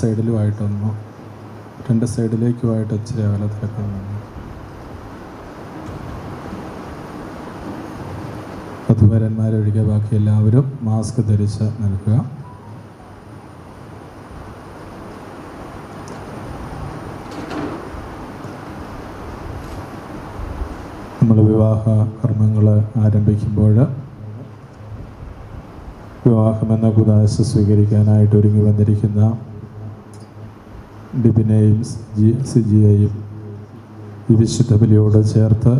സൈഡിലുമായിട്ടൊന്ന് രണ്ട് സൈഡിലേക്കുമായിട്ട് ഇച്ചിരി അകലത്തിലൊക്കെ വന്നു. വധുവരന്മാരൊഴികെ ബാക്കി എല്ലാവരും മാസ്ക് ധരിച്ച് നിൽക്കുക. നമ്മൾ വിവാഹ കർമ്മങ്ങൾ ആരംഭിക്കുമ്പോൾ വിവാഹമെന്ന കുദാശ സ്വീകരിക്കാനായിട്ട് ഒരുങ്ങി വന്നിരിക്കുന്ന ഡിബിനെയും ജി സിജിയെയും ഈ വിശുദ്ധ ബലിയോട് ചേർത്ത്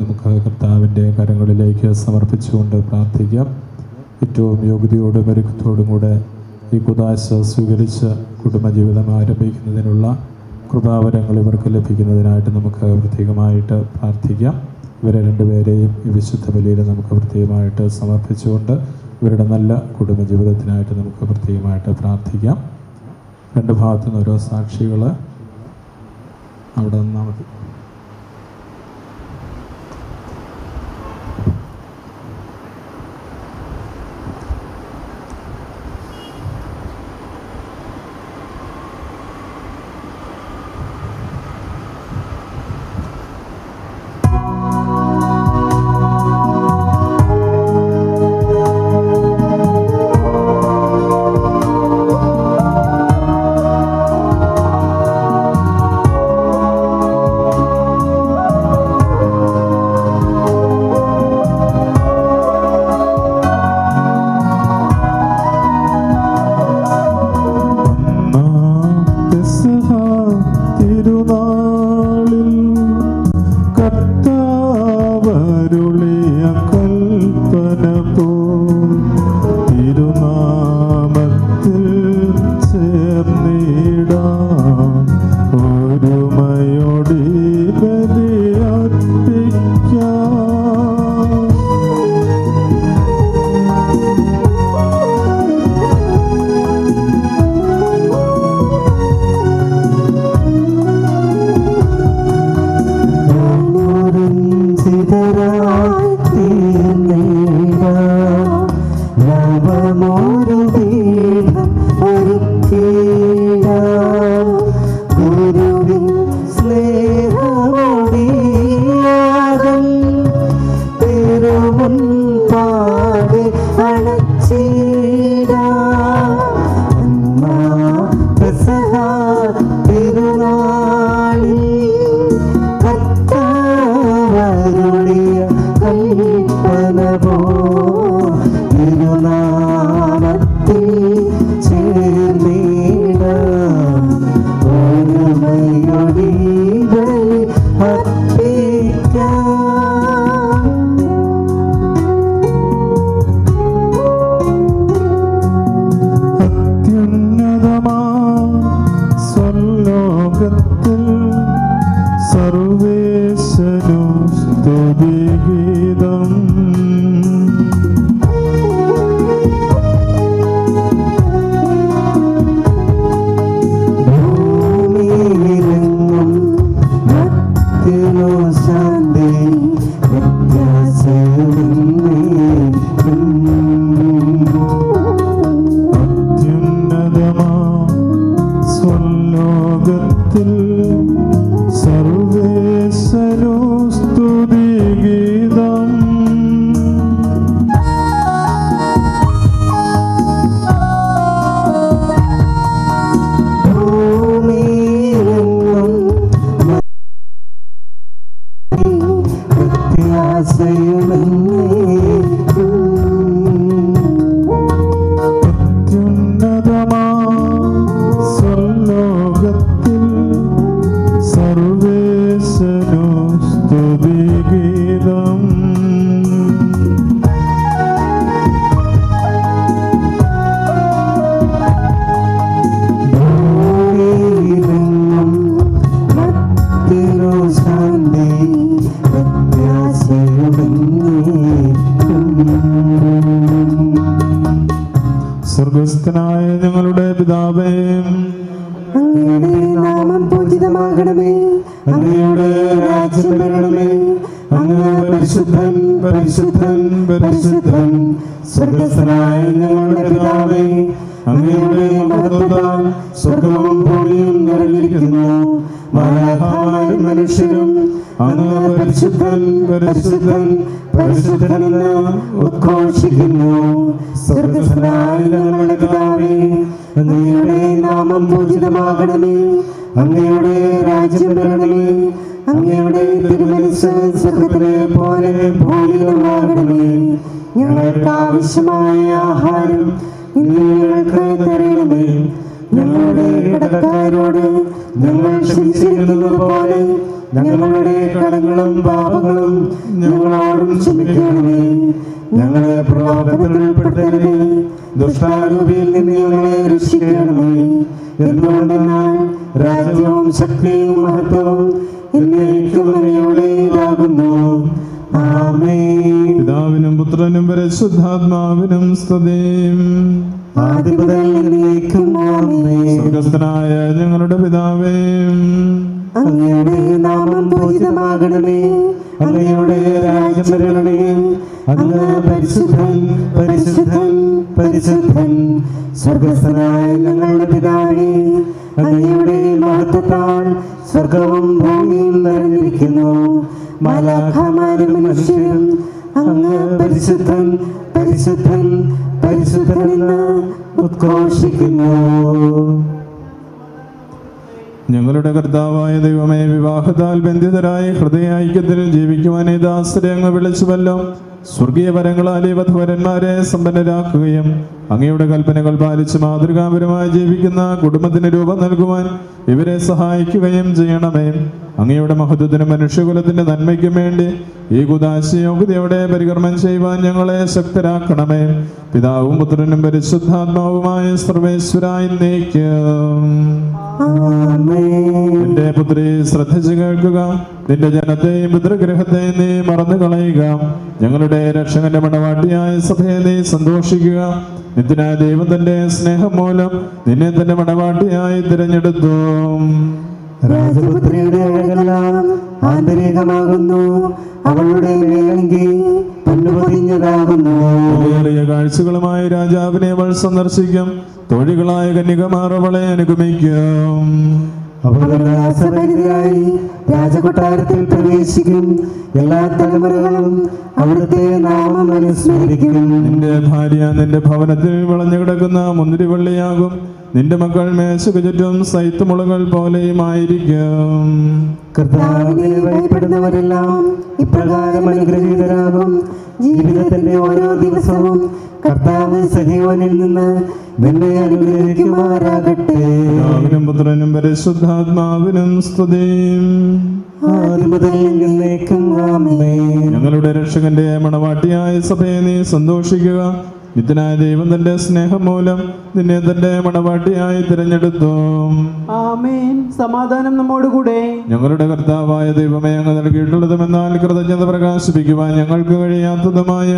നമുക്ക് കർത്താവിന്റെ കരങ്ങളിലേക്ക് സമർപ്പിച്ചുകൊണ്ട് പ്രാർത്ഥിക്കാം. ഏറ്റവും യോഗ്യതയോടും ഒരുക്കത്തോടും കൂടെ ഈ കുതാശ സ്വീകരിച്ച് കുടുംബജീവിതം ആരംഭിക്കുന്നതിനുള്ള കൃപാവരങ്ങൾ ഇവർക്ക് ലഭിക്കുന്നതിനായിട്ട് നമുക്ക് പ്രത്യേകമായിട്ട് പ്രാർത്ഥിക്കാം. ഇവരെ രണ്ടുപേരെയും ഈ വിശുദ്ധ ബലിയിൽ നമുക്ക് പ്രത്യേകമായിട്ട് സമർപ്പിച്ചുകൊണ്ട് ഇവരുടെ നല്ല കുടുംബജീവിതത്തിനായിട്ട് നമുക്ക് പ്രത്യേകമായിട്ട് പ്രാർത്ഥിക്കാം. രണ്ട് ഭാഗത്തു നിന്ന് ഓരോ സാക്ഷികൾ അവിടെ നിന്നാൽ മതി. സ്വർഗസ്ഥനായ ഞങ്ങളുടെ പിതാവേ അങ്ങയുടെ മഹത്വത്താൽ സ്വർഗവും ഭൂമിയും നിറഞ്ഞിരിക്കുന്നു. മാലാഖമാരും മനുഷ്യരും അങ്ങ് പരിശുദ്ധൻ പരിശുദ്ധൻ പരിശുദ്ധൻ എന്ന് ഉദ്ഘോഷിക്കുന്നു. ഞങ്ങളുടെ കർത്താവായ ദൈവമേ വിവാഹത്താൽ ബന്ധിതരായ ഹൃദയ ഐക്യത്തിൽ ജീവിക്കുവാൻ അങ്ങ് വിളിച്ചുവല്ലോ. സ്വർഗീയ വരങ്ങളാലെ വധുവരന്മാരെ സമ്പന്നരാക്കുകയും അങ്ങയുടെ കൽപ്പനകൾ പാലിച്ച് മാതൃകാപരമായി ജീവിക്കുന്ന കുടുംബത്തിന് രൂപം നൽകുവാൻ ഇവരെ സഹായിക്കുകയും ചെയ്യണമേ. അങ്ങയുടെ മഹത്വത്തിനും മനുഷ്യകുലത്തിന്റെ നന്മയ്ക്കും വേണ്ടി ഈ കുദാശയോഗ്യതയോടെ പരികർമ്മം ചെയ്യുവാൻ ഞങ്ങളെ ശക്തരാക്കണമേ. പിതാവും പുത്രനും പരിശുദ്ധാത്മാവുമായ സർവേശ്വരായി നീക്കും എന്റെ പുത്രി ശ്രദ്ധിച്ചു കേൾക്കുക. നിന്റെ ജനത്തെയും പിതൃഗ്രഹത്തെയും നീ മറന്നു കളയുക ഞങ്ങളുടെ രക്ഷകന്റെ മണവാട്ടിയായ സഭയെ നീ സന്തോഷിക്കുക. നിത്യനായ ദൈവം തന്റെ സ്നേഹം മൂലം നിന്നെ തന്റെ മണവാട്ടിയായി തിരഞ്ഞെടുത്തു. രാജപുത്രിയുടെ അഴകെല്ലാം ആന്തരികമാകുന്നു. അവളുടെ വേണെങ്കിൽ കാഴ്ചകളുമായ രാജാവിനെ അവൾ സന്ദർശിക്കും. തൊഴികളായ കന്യകമാർ അവളെ അനുഗമിക്കും. രാജകൊട്ടാരത്തിൽ പ്രവേശിക്കും. എല്ലാ തലമുറകളും അവിടുത്തെ നാമം അനുസ്മരിക്കും. നിന്റെ ഭാര്യ നിന്റെ ഭവനത്തിൽ വിളഞ്ഞു കിടക്കുന്ന മുന്തിരിവള്ളിയാകും. നിന്റെ മക്കൾ മേശയ്ക്ക് ചുറ്റും സൈത്തുമുളകൾ കർത്താവിനെ ഭയപ്പെടുന്നവരെല്ലാം ഇപ്രകാരം അനുഗ്രഹീതരാകും. ജീവിതത്തിന്റെ ഓരോ ദിവസവും കർത്താവ് നിന്ന് നിന്നെ അനുഗ്രഹിക്കുമാറാകട്ടെ. പിതാവിനും പുത്രനും പരിശുദ്ധാത്മാവിനും സ്തുതിയും ആദ്യം മുതൽ ഞങ്ങളുടെ രക്ഷകന്റെ മണവാട്ടിയായ സഭയെ നീ സന്തോഷിക്കുക. നിത്യനായ ദൈവം തന്റെ സ്നേഹം മൂലം നിന്നെ തന്റെ മണവാട്ടിയായി തിരഞ്ഞെടുത്തു. ആമേൻ. സമാധാനം നമ്മോടുകൂടെ ഞങ്ങളുടെ കർത്താവായ ദൈവമേ അങ്ങ് നൽകിയിട്ടുള്ളതുമെന്നാൽ കൃതജ്ഞത പ്രകാശിപ്പിക്കുവാൻ ഞങ്ങൾക്ക് കഴിയാത്തതുമായ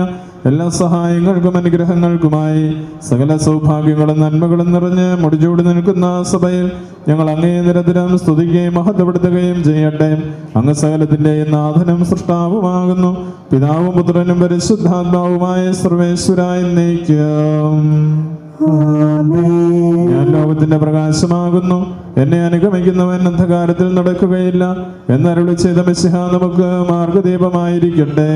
എല്ലാ സഹായങ്ങൾക്കും അനുഗ്രഹങ്ങൾക്കുമായി സകല സൗഭാഗ്യങ്ങളും നന്മകളും നിറഞ്ഞ് മുടിചൂടി നിൽക്കുന്ന സഭയിൽ ഞങ്ങൾ അങ്ങേ നിരന്തരം സ്തുതിക്കുകയും മഹത്വപ്പെടുത്തുകയും ചെയ്യട്ടെ. അങ്ങ് സകലത്തിന്റെ നാഥനും സൃഷ്ടാവുമാകുന്നു. പിതാവും പുത്രനും പരിശുദ്ധാത്മാവുമായ സർവേശ്വരായി നയിക്കും ഞാൻ ലോകത്തിന്റെ പ്രകാശമാകുന്നു. എന്നെ അനുഗമിക്കുന്നവൻ അന്ധകാരത്തിൽ നടക്കുകയില്ല. എന്നരുളി ചെയ്ത മിശിഹ നമുക്ക് മാർഗദീപമായിരിക്കട്ടെ.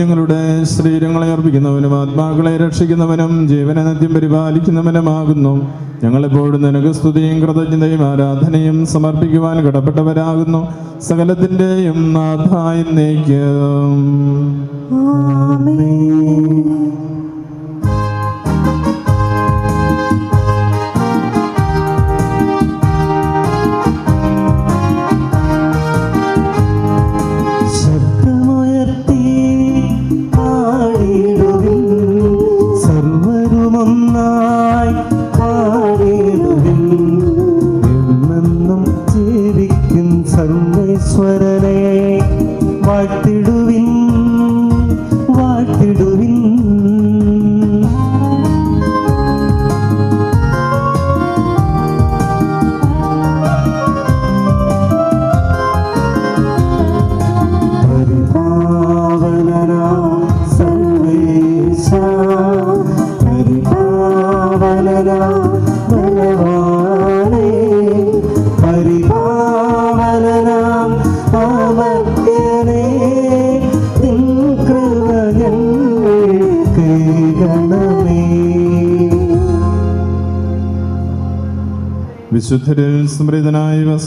സത്യമായി ഞങ്ങളുടെ ശരീരങ്ങളെ അർപ്പിക്കുന്നവനും ആത്മാക്കളെ രക്ഷിക്കുന്നവനും ജീവനെ പരിപാലിക്കുന്നവനുമാകുന്നു. ഞങ്ങളെപ്പോഴും നിനക്ക് സ്തുതിയും കൃതജ്ഞതയും ആരാധനയും സമർപ്പിക്കുവാൻ കടപ്പെട്ടവരാകുന്നു. സകലത്തിന്റെയും നാഥായി നയിക്കും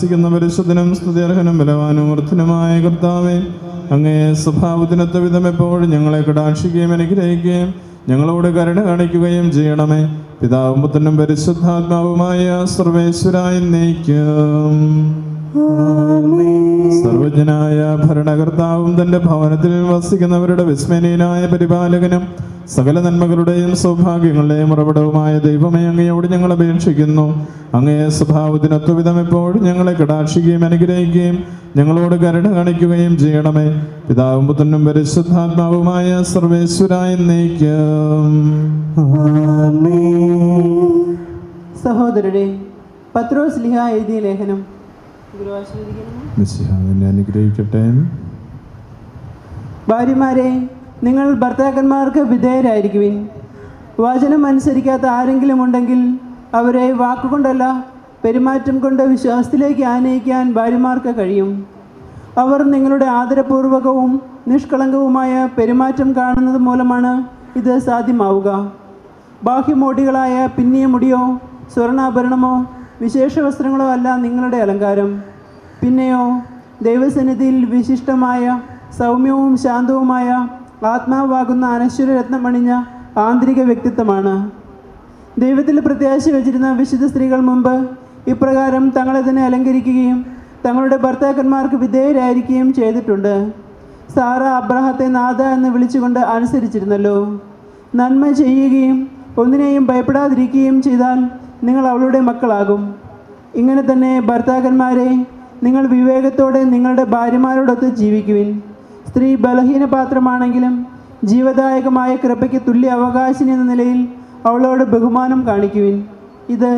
സ്മൃതനായി വസിക്കുന്ന പരിശുദ്ധനും സ്തുതിയർഹനും ബലവാനും വൃദ്ധനുമായ കർത്താവെ അങ്ങേ സ്വഭാവത്തിനൊത്ത വിധം എപ്പോഴും ഞങ്ങളെ കടാക്ഷിക്കുകയും അനുഗ്രഹിക്കുകയും ഞങ്ങളോട് കരുണ കാണിക്കുകയും ചെയ്യണമേ. പിതാവും പുത്രനും പരിശുദ്ധാത്മാവുമായ സർവേശ്വരായി നയിക്കും സർവജ്ഞനായ ഭരണകർത്താവും തന്റെ ഭവനത്തിൽ വസിക്കുന്നവരുടെ വിസ്മരണീയനായ പരിപാലകനും സകല നന്മകളുടെയും സൗഭാഗ്യങ്ങളുടെയും ഉറവിടവുമായ ദൈവമേ അങ്ങയോട് ഞങ്ങൾ അപേക്ഷിക്കുന്നു. അങ്ങേ സ്വഭാവത്തിനൊത്തുവിധം എപ്പോഴും ഞങ്ങളെ കടാക്ഷിക്കുകയും അനുഗ്രഹിക്കുകയും ഞങ്ങളോട് കരുണ കാണിക്കുകയും ചെയ്യണമേ. പിതാവും പുത്രനും പരിശുദ്ധാത്മാവുമായ സർവേശ്വരായ നയിക്കും സഹോദരരെ പത്രോസ് ലിഹ എഴുതിയ ലേഖനം അനുഗ്രഹിക്കട്ടെ. ഭാര്യമാരെ നിങ്ങൾ ഭർത്താക്കന്മാർക്ക് വിധേയരായിരിക്കുവിൻ. വചനം അനുസരിക്കാത്ത ആരെങ്കിലും ഉണ്ടെങ്കിൽ അവരെ വാക്കുകൊണ്ടല്ല പെരുമാറ്റം കൊണ്ട് വിശ്വാസത്തിലേക്ക് ആനയിക്കാൻ ഭാര്യമാർക്ക് കഴിയും. അവർ നിങ്ങളുടെ ആദരപൂർവകവും നിഷ്കളങ്കവുമായ പെരുമാറ്റം കാണുന്നത് മൂലമാണ് ഇത് സാധ്യമാവുക. ബാഹ്യമോടികളായ പിന്നിയ മുടിയോ സ്വർണാഭരണമോ വിശേഷ വസ്ത്രങ്ങളോ അല്ല നിങ്ങളുടെ അലങ്കാരം. പിന്നെയോ ദൈവസന്നിധിയിൽ വിശിഷ്ടമായ സൗമ്യവും ശാന്തവുമായ ആത്മാവാകുന്ന അനശ്വര രത്നമണിഞ്ഞ ആന്തരിക വ്യക്തിത്വമാണ്. ദൈവത്തിൽ പ്രത്യാശ വെച്ചിരുന്ന വിശുദ്ധ സ്ത്രീകൾ മുമ്പ് ഇപ്രകാരം തങ്ങളെ തന്നെ അലങ്കരിക്കുകയും തങ്ങളുടെ ഭർത്താക്കന്മാർക്ക് വിധേയരായിരിക്കുകയും ചെയ്തിട്ടുണ്ട്. സാറ അബ്രഹത്തെ നാഥ എന്ന് വിളിച്ചുകൊണ്ട് അനുസരിച്ചിരുന്നല്ലോ. നന്മ ചെയ്യുകയും ഒന്നിനെയും ഭയപ്പെടാതിരിക്കുകയും ചെയ്താൽ നിങ്ങൾ അവളുടെ മക്കളാകും. ഇങ്ങനെ തന്നെ ഭർത്താക്കന്മാരെ നിങ്ങൾ വിവേകത്തോടെ നിങ്ങളുടെ ഭാര്യമാരോടൊത്ത് ജീവിക്കുവിൻ. സ്ത്രീ ബലഹീന പാത്രമാണെങ്കിലും ജീവദായകമായ കൃപയ്ക്ക് തുല്യ അവകാശിനി എന്ന നിലയിൽ അവളോട് ബഹുമാനം കാണിക്കുവിൻ. ഇത്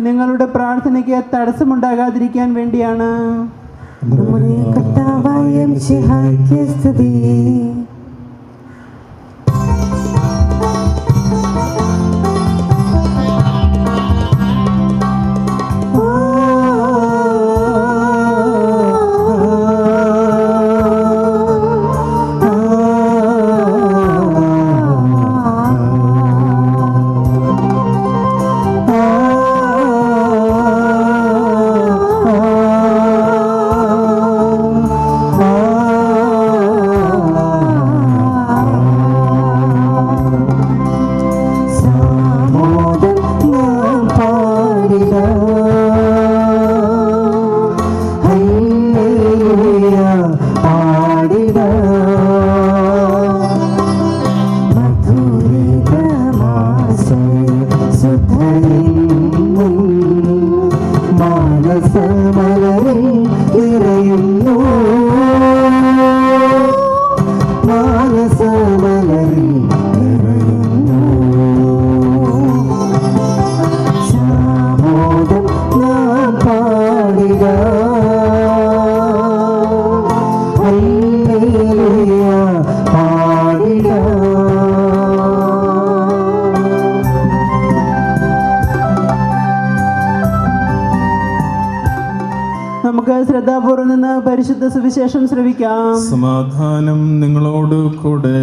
നിങ്ങളുടെ പ്രാർത്ഥനയ്ക്ക് തടസ്സമുണ്ടാകാതിരിക്കാൻ വേണ്ടിയാണ്. നമ്മുടെ കർത്താവായ സ്തുതി. സുവിശേഷം ശ്രവിക്കാം. സമാധാനം നിങ്ങളോട് കൂടെ.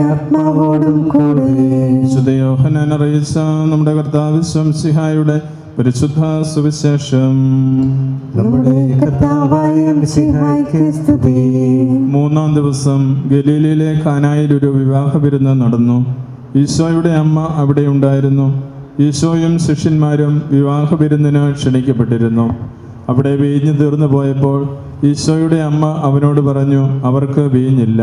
ആത്മാവോടും കൂടെ. അറിയിച്ച നമ്മുടെ കർത്താവ് ശംസിഹായുടെ പരിശുദ്ധ സുവിശേഷം. മൂന്നാം ദിവസം ഗലീലയിലെ കാനായിൽ ഒരു വിവാഹ വിരുന്ന് നടന്നു. ഈശോയുടെ അമ്മ അവിടെ ഉണ്ടായിരുന്നു. ഈശോയും ശിഷ്യന്മാരും വിവാഹ വിരുന്നിന് ക്ഷണിക്കപ്പെട്ടിരുന്നു. അവിടെ വീഞ്ഞ് തീർന്നു പോയപ്പോൾ ഈശോയുടെ അമ്മ അവനോട് പറഞ്ഞു അവർക്ക് വീഞ്ഞില്ല.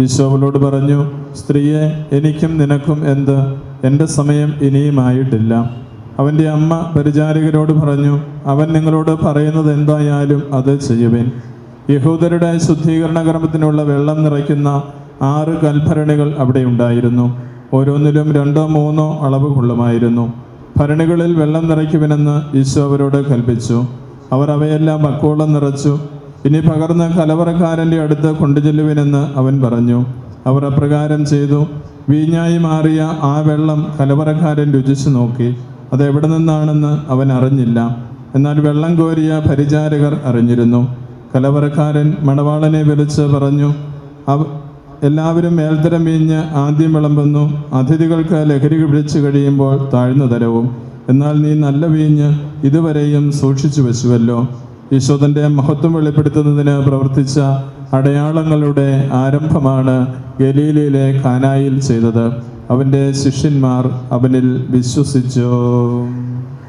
ഈശോ അവളോട് പറഞ്ഞു സ്ത്രീയെ എനിക്കും നിനക്കും എന്ത്? എന്റെ സമയം ഇനിയുമായിട്ടില്ല അവന്റെ അമ്മ പരിചാരകരോട് പറഞ്ഞു അവൻ നിങ്ങളോട് പറയുന്നത് എന്തായാലും അത് ചെയ്യുവിൻ. യഹൂദരുടെ ശുദ്ധീകരണ കർമ്മത്തിനുള്ള വെള്ളം നിറയ്ക്കുന്ന ആറ് കൽഭരണികൾ അവിടെ ഉണ്ടായിരുന്നു. ഓരോന്നിലും രണ്ടോ മൂന്നോ അളവ് കൊള്ളുമായിരുന്നു ഭരണികളിൽ വെള്ളം നിറയ്ക്കുവിനെന്ന് ഈശോ അവരോട് കൽപ്പിച്ചു. അവർ അവയെല്ലാം വക്കോളം നിറച്ചു. ഇനി പകർന്ന് കലവറക്കാരന്റെ അടുത്ത് കൊണ്ടുചെല്ലുവിനെന്ന് അവൻ പറഞ്ഞു. അവർ അപ്രകാരം ചെയ്തു. വീഞ്ഞായി മാറിയ ആ വെള്ളം കലവറക്കാരൻ രുചിച്ചു നോക്കി. അത് എവിടെ നിന്നാണെന്ന് അവൻ അറിഞ്ഞില്ല. എന്നാൽ വെള്ളം കോരിയ പരിചാരകർ അറിഞ്ഞിരുന്നു. കലവറക്കാരൻ മണവാളനെ വിളിച്ച് പറഞ്ഞു എല്ലാവരും മേൽത്തരം വീഞ്ഞ് ആദ്യം വിളമ്പുന്നു. അതിഥികൾക്ക് ലഹരി പിടിച്ചു കഴിയുമ്പോൾ താഴ്ന്നു തരവും. എന്നാൽ നീ നല്ല വീഞ്ഞ് ഇതുവരെയും സൂക്ഷിച്ചു വെച്ചുവല്ലോ. ഈശോതന്റെ മഹത്വം വെളിപ്പെടുത്തുന്നതിന് പ്രവർത്തിച്ച അടയാളങ്ങളുടെ ആരംഭമാണ് ഗലീലയിലെ കാനായിൽ ചെയ്തത്. അവന്റെ ശിഷ്യന്മാർ അവനിൽ വിശ്വസിച്ചു.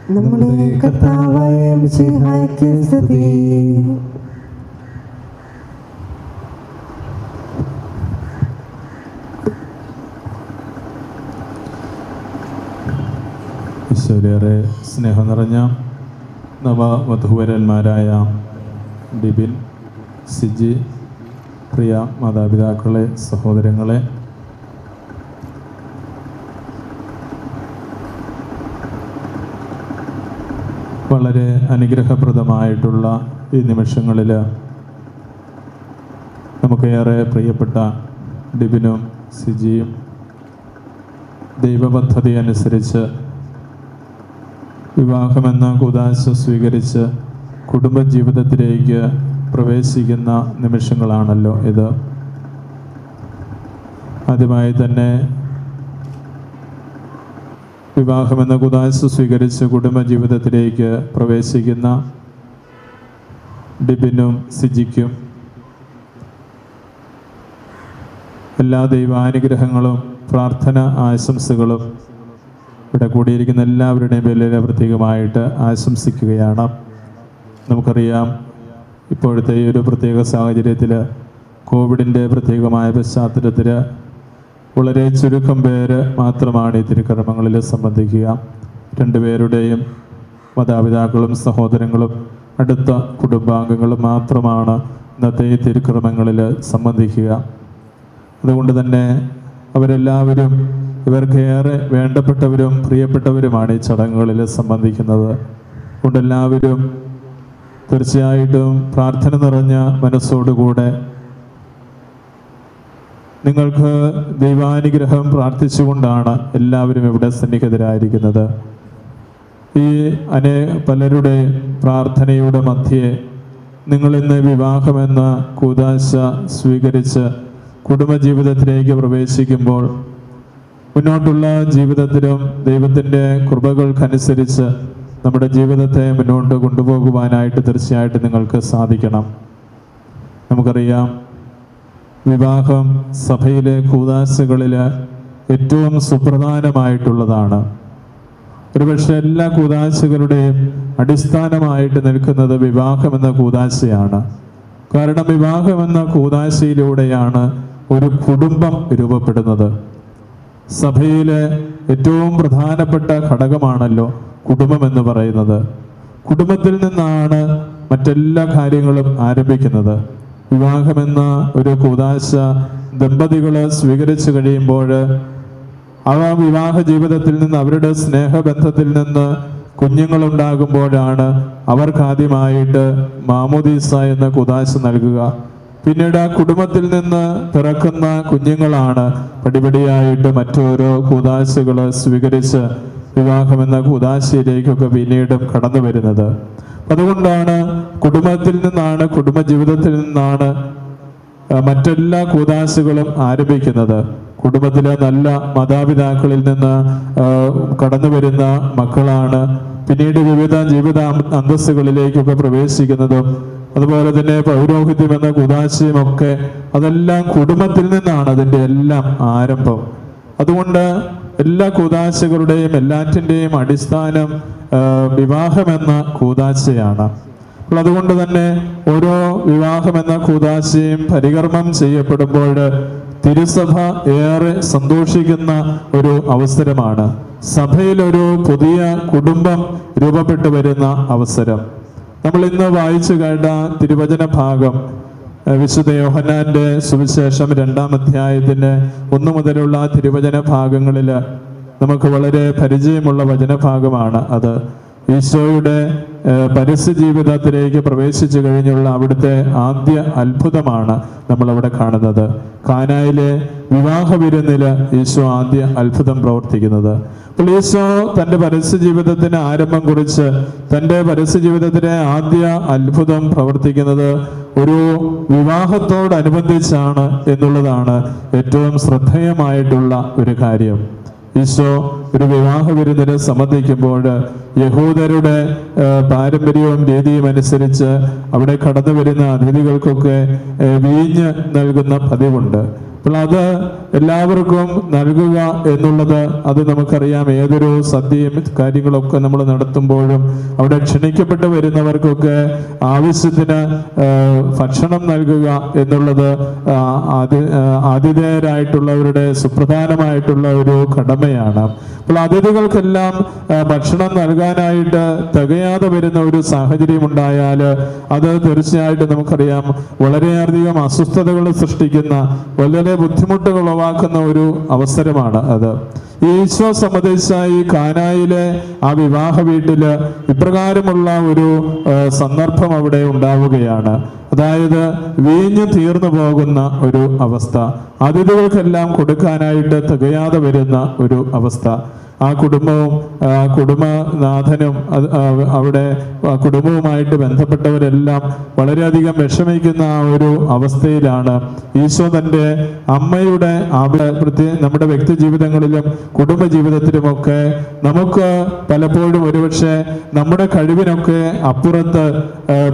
നമ്മുടെ കർത്താവായ ഈശോയിലേറെ സ്നേഹം നിറഞ്ഞ നവവധൂവരന്മാരായ ഡിബിൻ സിജി പ്രിയ മാതാപിതാക്കളെ സഹോദരങ്ങളെ. വളരെ അനുഗ്രഹപ്രദമായിട്ടുള്ള ഈ നിമിഷങ്ങളിൽ നമുക്കേറെ പ്രിയപ്പെട്ട ഡിബിനും സിജിയും ദൈവപദ്ധതി അനുസരിച്ച് വിവാഹമെന്ന കുദാശ സ്വീകരിച്ച് കുടുംബജീവിതത്തിലേക്ക് പ്രവേശിക്കുന്ന നിമിഷങ്ങളാണല്ലോ ഇത്. ആദ്യമായി തന്നെ വിവാഹമെന്ന കുദാശ സ്വീകരിച്ച് കുടുംബജീവിതത്തിലേക്ക് പ്രവേശിക്കുന്ന ഡിബിനും സിജിക്കും എല്ലാ ദൈവാനുഗ്രഹങ്ങളും പ്രാർത്ഥന ആശംസകളും ഇവിടെ കൂടിയിരിക്കുന്ന എല്ലാവരുടെയും പേരിൽ പ്രത്യേകമായിട്ട് ആശംസിക്കുകയാണ്. നമുക്കറിയാം ഇപ്പോഴത്തെ ഈ ഒരു പ്രത്യേക സാഹചര്യത്തിൽ കോവിഡിന്റെ പ്രത്യേകമായ പശ്ചാത്തലത്തിൽ വളരെ ചുരുക്കം പേര് മാത്രമാണ് ഈ തിരുക്കർമ്മങ്ങളിൽ സംബന്ധിക്കുക. രണ്ടുപേരുടെയും മാതാപിതാക്കളും സഹോദരങ്ങളും അടുത്ത കുടുംബാംഗങ്ങളും മാത്രമാണ് ഇന്നത്തെ ഈ തിരുക്കർമ്മങ്ങളിൽ സംബന്ധിക്കുക. അതുകൊണ്ട് തന്നെ അവരെല്ലാവരും ഇവർക്ക് ഏറെ വേണ്ടപ്പെട്ടവരും പ്രിയപ്പെട്ടവരുമാണ് ഈ ചടങ്ങുകളിൽ സംബന്ധിക്കുന്നത്. അതുകൊണ്ട് എല്ലാവരും തീർച്ചയായിട്ടും പ്രാർത്ഥന നിറഞ്ഞ മനസ്സോടുകൂടെ നിങ്ങൾക്ക് ദൈവാനുഗ്രഹം പ്രാർത്ഥിച്ചുകൊണ്ടാണ് എല്ലാവരും ഇവിടെ സന്നിഹിതരായിരിക്കുന്നത്. ഈ അനേ പലരുടെ പ്രാർത്ഥനയുടെ മധ്യേ നിങ്ങളിന്ന് വിവാഹമെന്ന കൂതാശ സ്വീകരിച്ച് കുടുംബജീവിതത്തിലേക്ക് പ്രവേശിക്കുമ്പോൾ മുന്നോട്ടുള്ള ജീവിതത്തിലും ദൈവത്തിന്റെ കൃപകൾക്കനുസരിച്ച് നമ്മുടെ ജീവിതത്തെ മുന്നോട്ട് കൊണ്ടുപോകുവാനായിട്ട് തീർച്ചയായിട്ടും നിങ്ങൾക്ക് സാധിക്കണം. നമുക്കറിയാം വിവാഹം സഭയിലെ കൂതാശകളിൽ ഏറ്റവും സുപ്രധാനമായിട്ടുള്ളതാണ്. ഒരുപക്ഷെ എല്ലാ കൂതാശകളുടെയും അടിസ്ഥാനമായിട്ട് നിൽക്കുന്നത് വിവാഹം എന്ന കൂതാശയാണ്. കാരണം വിവാഹം എന്ന കൂതാശയിലൂടെയാണ് ഒരു കുടുംബം രൂപപ്പെടുന്നത്. സഭയിലെ ഏറ്റവും പ്രധാനപ്പെട്ട ഘടകമാണല്ലോ കുടുംബം എന്ന് പറയുന്നത്. കുടുംബത്തിൽ നിന്നാണ് മറ്റെല്ലാ കാര്യങ്ങളും ആരംഭിക്കുന്നത്. വിവാഹമെന്ന ഒരു കൂതാശ ദമ്പതികൾ സ്വീകരിച്ചു കഴിയുമ്പോൾ അവ വിവാഹ ജീവിതത്തിൽ നിന്ന് അവരുടെ സ്നേഹബന്ധത്തിൽ നിന്ന് കുഞ്ഞുങ്ങളുണ്ടാകുമ്പോഴാണ് അവർക്കാദ്യമായിട്ട് മാമോദീസ എന്ന കുതാശ നൽകുക. പിന്നീട് ആ കുടുംബത്തിൽ നിന്ന് പിറക്കുന്ന കുഞ്ഞുങ്ങളാണ് പടിപടിയായിട്ട് മറ്റോരോ കൂതാശകൾ സ്വീകരിച്ച് വിവാഹമെന്ന കൂതാശയിലേക്കൊക്കെ പിന്നീടും കടന്നു വരുന്നത്. അതുകൊണ്ടാണ് കുടുംബത്തിൽ നിന്നാണ് കുടുംബ ജീവിതത്തിൽ നിന്നാണ് മറ്റെല്ലാ കൂതാശകളും ആരംഭിക്കുന്നത്. കുടുംബത്തിലെ നല്ല മാതാപിതാക്കളിൽ നിന്ന് കടന്നു വരുന്ന മക്കളാണ്. പിന്നീട് വിവിധ ജീവിത അന്തസ്സുകളിലേക്കൊക്കെ പ്രവേശിക്കുന്നതും അതുപോലെ തന്നെ പൗരോഹിത്യം എന്ന കുദാശയം ഒക്കെ അതെല്ലാം കുടുംബത്തിൽ നിന്നാണ് അതിന്റെ എല്ലാം ആരംഭം. അതുകൊണ്ട് എല്ലാ കൂതാശകളുടെയും എല്ലാറ്റിന്റെയും അടിസ്ഥാനം വിവാഹമെന്ന കൂതാശയാണ്. അപ്പോൾ അതുകൊണ്ട് തന്നെ ഓരോ വിവാഹമെന്ന കൂതാശയും പരികർമ്മം ചെയ്യപ്പെടുമ്പോൾ തിരുസഭ ഏറെ സന്തോഷിക്കുന്ന ഒരു അവസരമാണ്. സഭയിലൊരു പുതിയ കുടുംബം രൂപപ്പെട്ടു വരുന്ന അവസരം. നമ്മൾ ഇന്ന് വായിച്ചു കേട്ട തിരുവചന ഭാഗം വിശുദ്ധ യോഹന്നാന്റെ സുവിശേഷം രണ്ടാം അധ്യായത്തിന്റെ ഒന്നു മുതലുള്ള തിരുവചന ഭാഗങ്ങളിൽ നമുക്ക് വളരെ പരിചയമുള്ള വചനഭാഗമാണ് അത്. ഈശോയുടെ പരസ്യ ജീവിതത്തിലേക്ക് പ്രവേശിച്ചു കഴിഞ്ഞുള്ള അവിടുത്തെ ആദ്യ അത്ഭുതമാണ് നമ്മൾ അവിടെ കാണുന്നത്. കാനായിലെ വിവാഹ വിരുന്നിൽ ഈശോ ആദ്യ അത്ഭുതം പ്രവർത്തിക്കുന്നത്. അപ്പോൾ ഈശോ തന്റെ പരസ്യ ജീവിതത്തിന് ആരംഭം കുറിച്ച് തന്റെ പരസ്യ ജീവിതത്തിലെ ആദ്യ അത്ഭുതം പ്രവർത്തിക്കുന്നത് ഒരു വിവാഹത്തോടനുബന്ധിച്ചാണ് എന്നുള്ളതാണ് ഏറ്റവും ശ്രദ്ധേയമായിട്ടുള്ള ഒരു കാര്യം. ഈശോ ഒരു വിവാഹ വിരുന്നിന് സംബന്ധിക്കുമ്പോൾ യഹൂദരുടെ പാരമ്പര്യവും രീതിയും അനുസരിച്ച് അവിടെ കടന്നു വരുന്ന അതിഥികൾക്കൊക്കെ വീഞ്ഞ് നൽകുന്ന പതിവുണ്ട്. അപ്പോൾ അത് എല്ലാവർക്കും നൽകുക എന്നുള്ളത് അത് നമുക്കറിയാം. ഏതൊരു സദ്യയും കാര്യങ്ങളൊക്കെ നമ്മൾ നടത്തുമ്പോഴും അവിടെ ക്ഷണിക്കപ്പെട്ട് വരുന്നവർക്കൊക്കെ ആവശ്യത്തിന് ഭക്ഷണം നൽകുക എന്നുള്ളത് ആതി- ആതിഥേയരായിട്ടുള്ളവരുടെ സുപ്രധാനമായിട്ടുള്ള ഒരു കടമയാണ്. അപ്പോൾ അതിഥികൾക്കെല്ലാം ഭക്ഷണം നൽകാനായിട്ട് തികയാതെ വരുന്ന ഒരു സാഹചര്യം ഉണ്ടായാൽ അത് തീർച്ചയായിട്ടും നമുക്കറിയാം. വളരെയധികം അസ്വസ്ഥതകൾ സൃഷ്ടിക്കുന്ന വളരെ ബുദ്ധിമുട്ടുകൾ ഉളവാക്കുന്ന ഒരു അവസരമാണ് അത്. ഈശോ സംബന്ധിച്ച ഈ കാനായിലെ ആ വിവാഹ വീട്ടിൽ ഇപ്രകാരമുള്ള ഒരു സന്ദർഭം അവിടെ ഉണ്ടാവുകയാണ്. അതായത് വീഞ്ഞു തീർന്നു പോകുന്ന ഒരു അവസ്ഥ അതിഥികൾക്കെല്ലാം കൊടുക്കാനായിട്ട് തികയാതെ വരുന്ന ഒരു അവസ്ഥ. ആ കുടുംബവും കുടുംബനാഥനും അവിടെ കുടുംബവുമായിട്ട് ബന്ധപ്പെട്ടവരെല്ലാം വളരെയധികം വിഷമിക്കുന്ന ആ ഒരു അവസ്ഥയിലാണ്. ഈശോ തന്റെ അമ്മയുടെ പ്രത്യേക നമ്മുടെ വ്യക്തി ജീവിതങ്ങളിലും കുടുംബ ജീവിതത്തിലുമൊക്കെ നമുക്ക് പലപ്പോഴും ഒരുപക്ഷെ നമ്മുടെ കഴിവിനൊക്കെ അപ്പുറത്ത്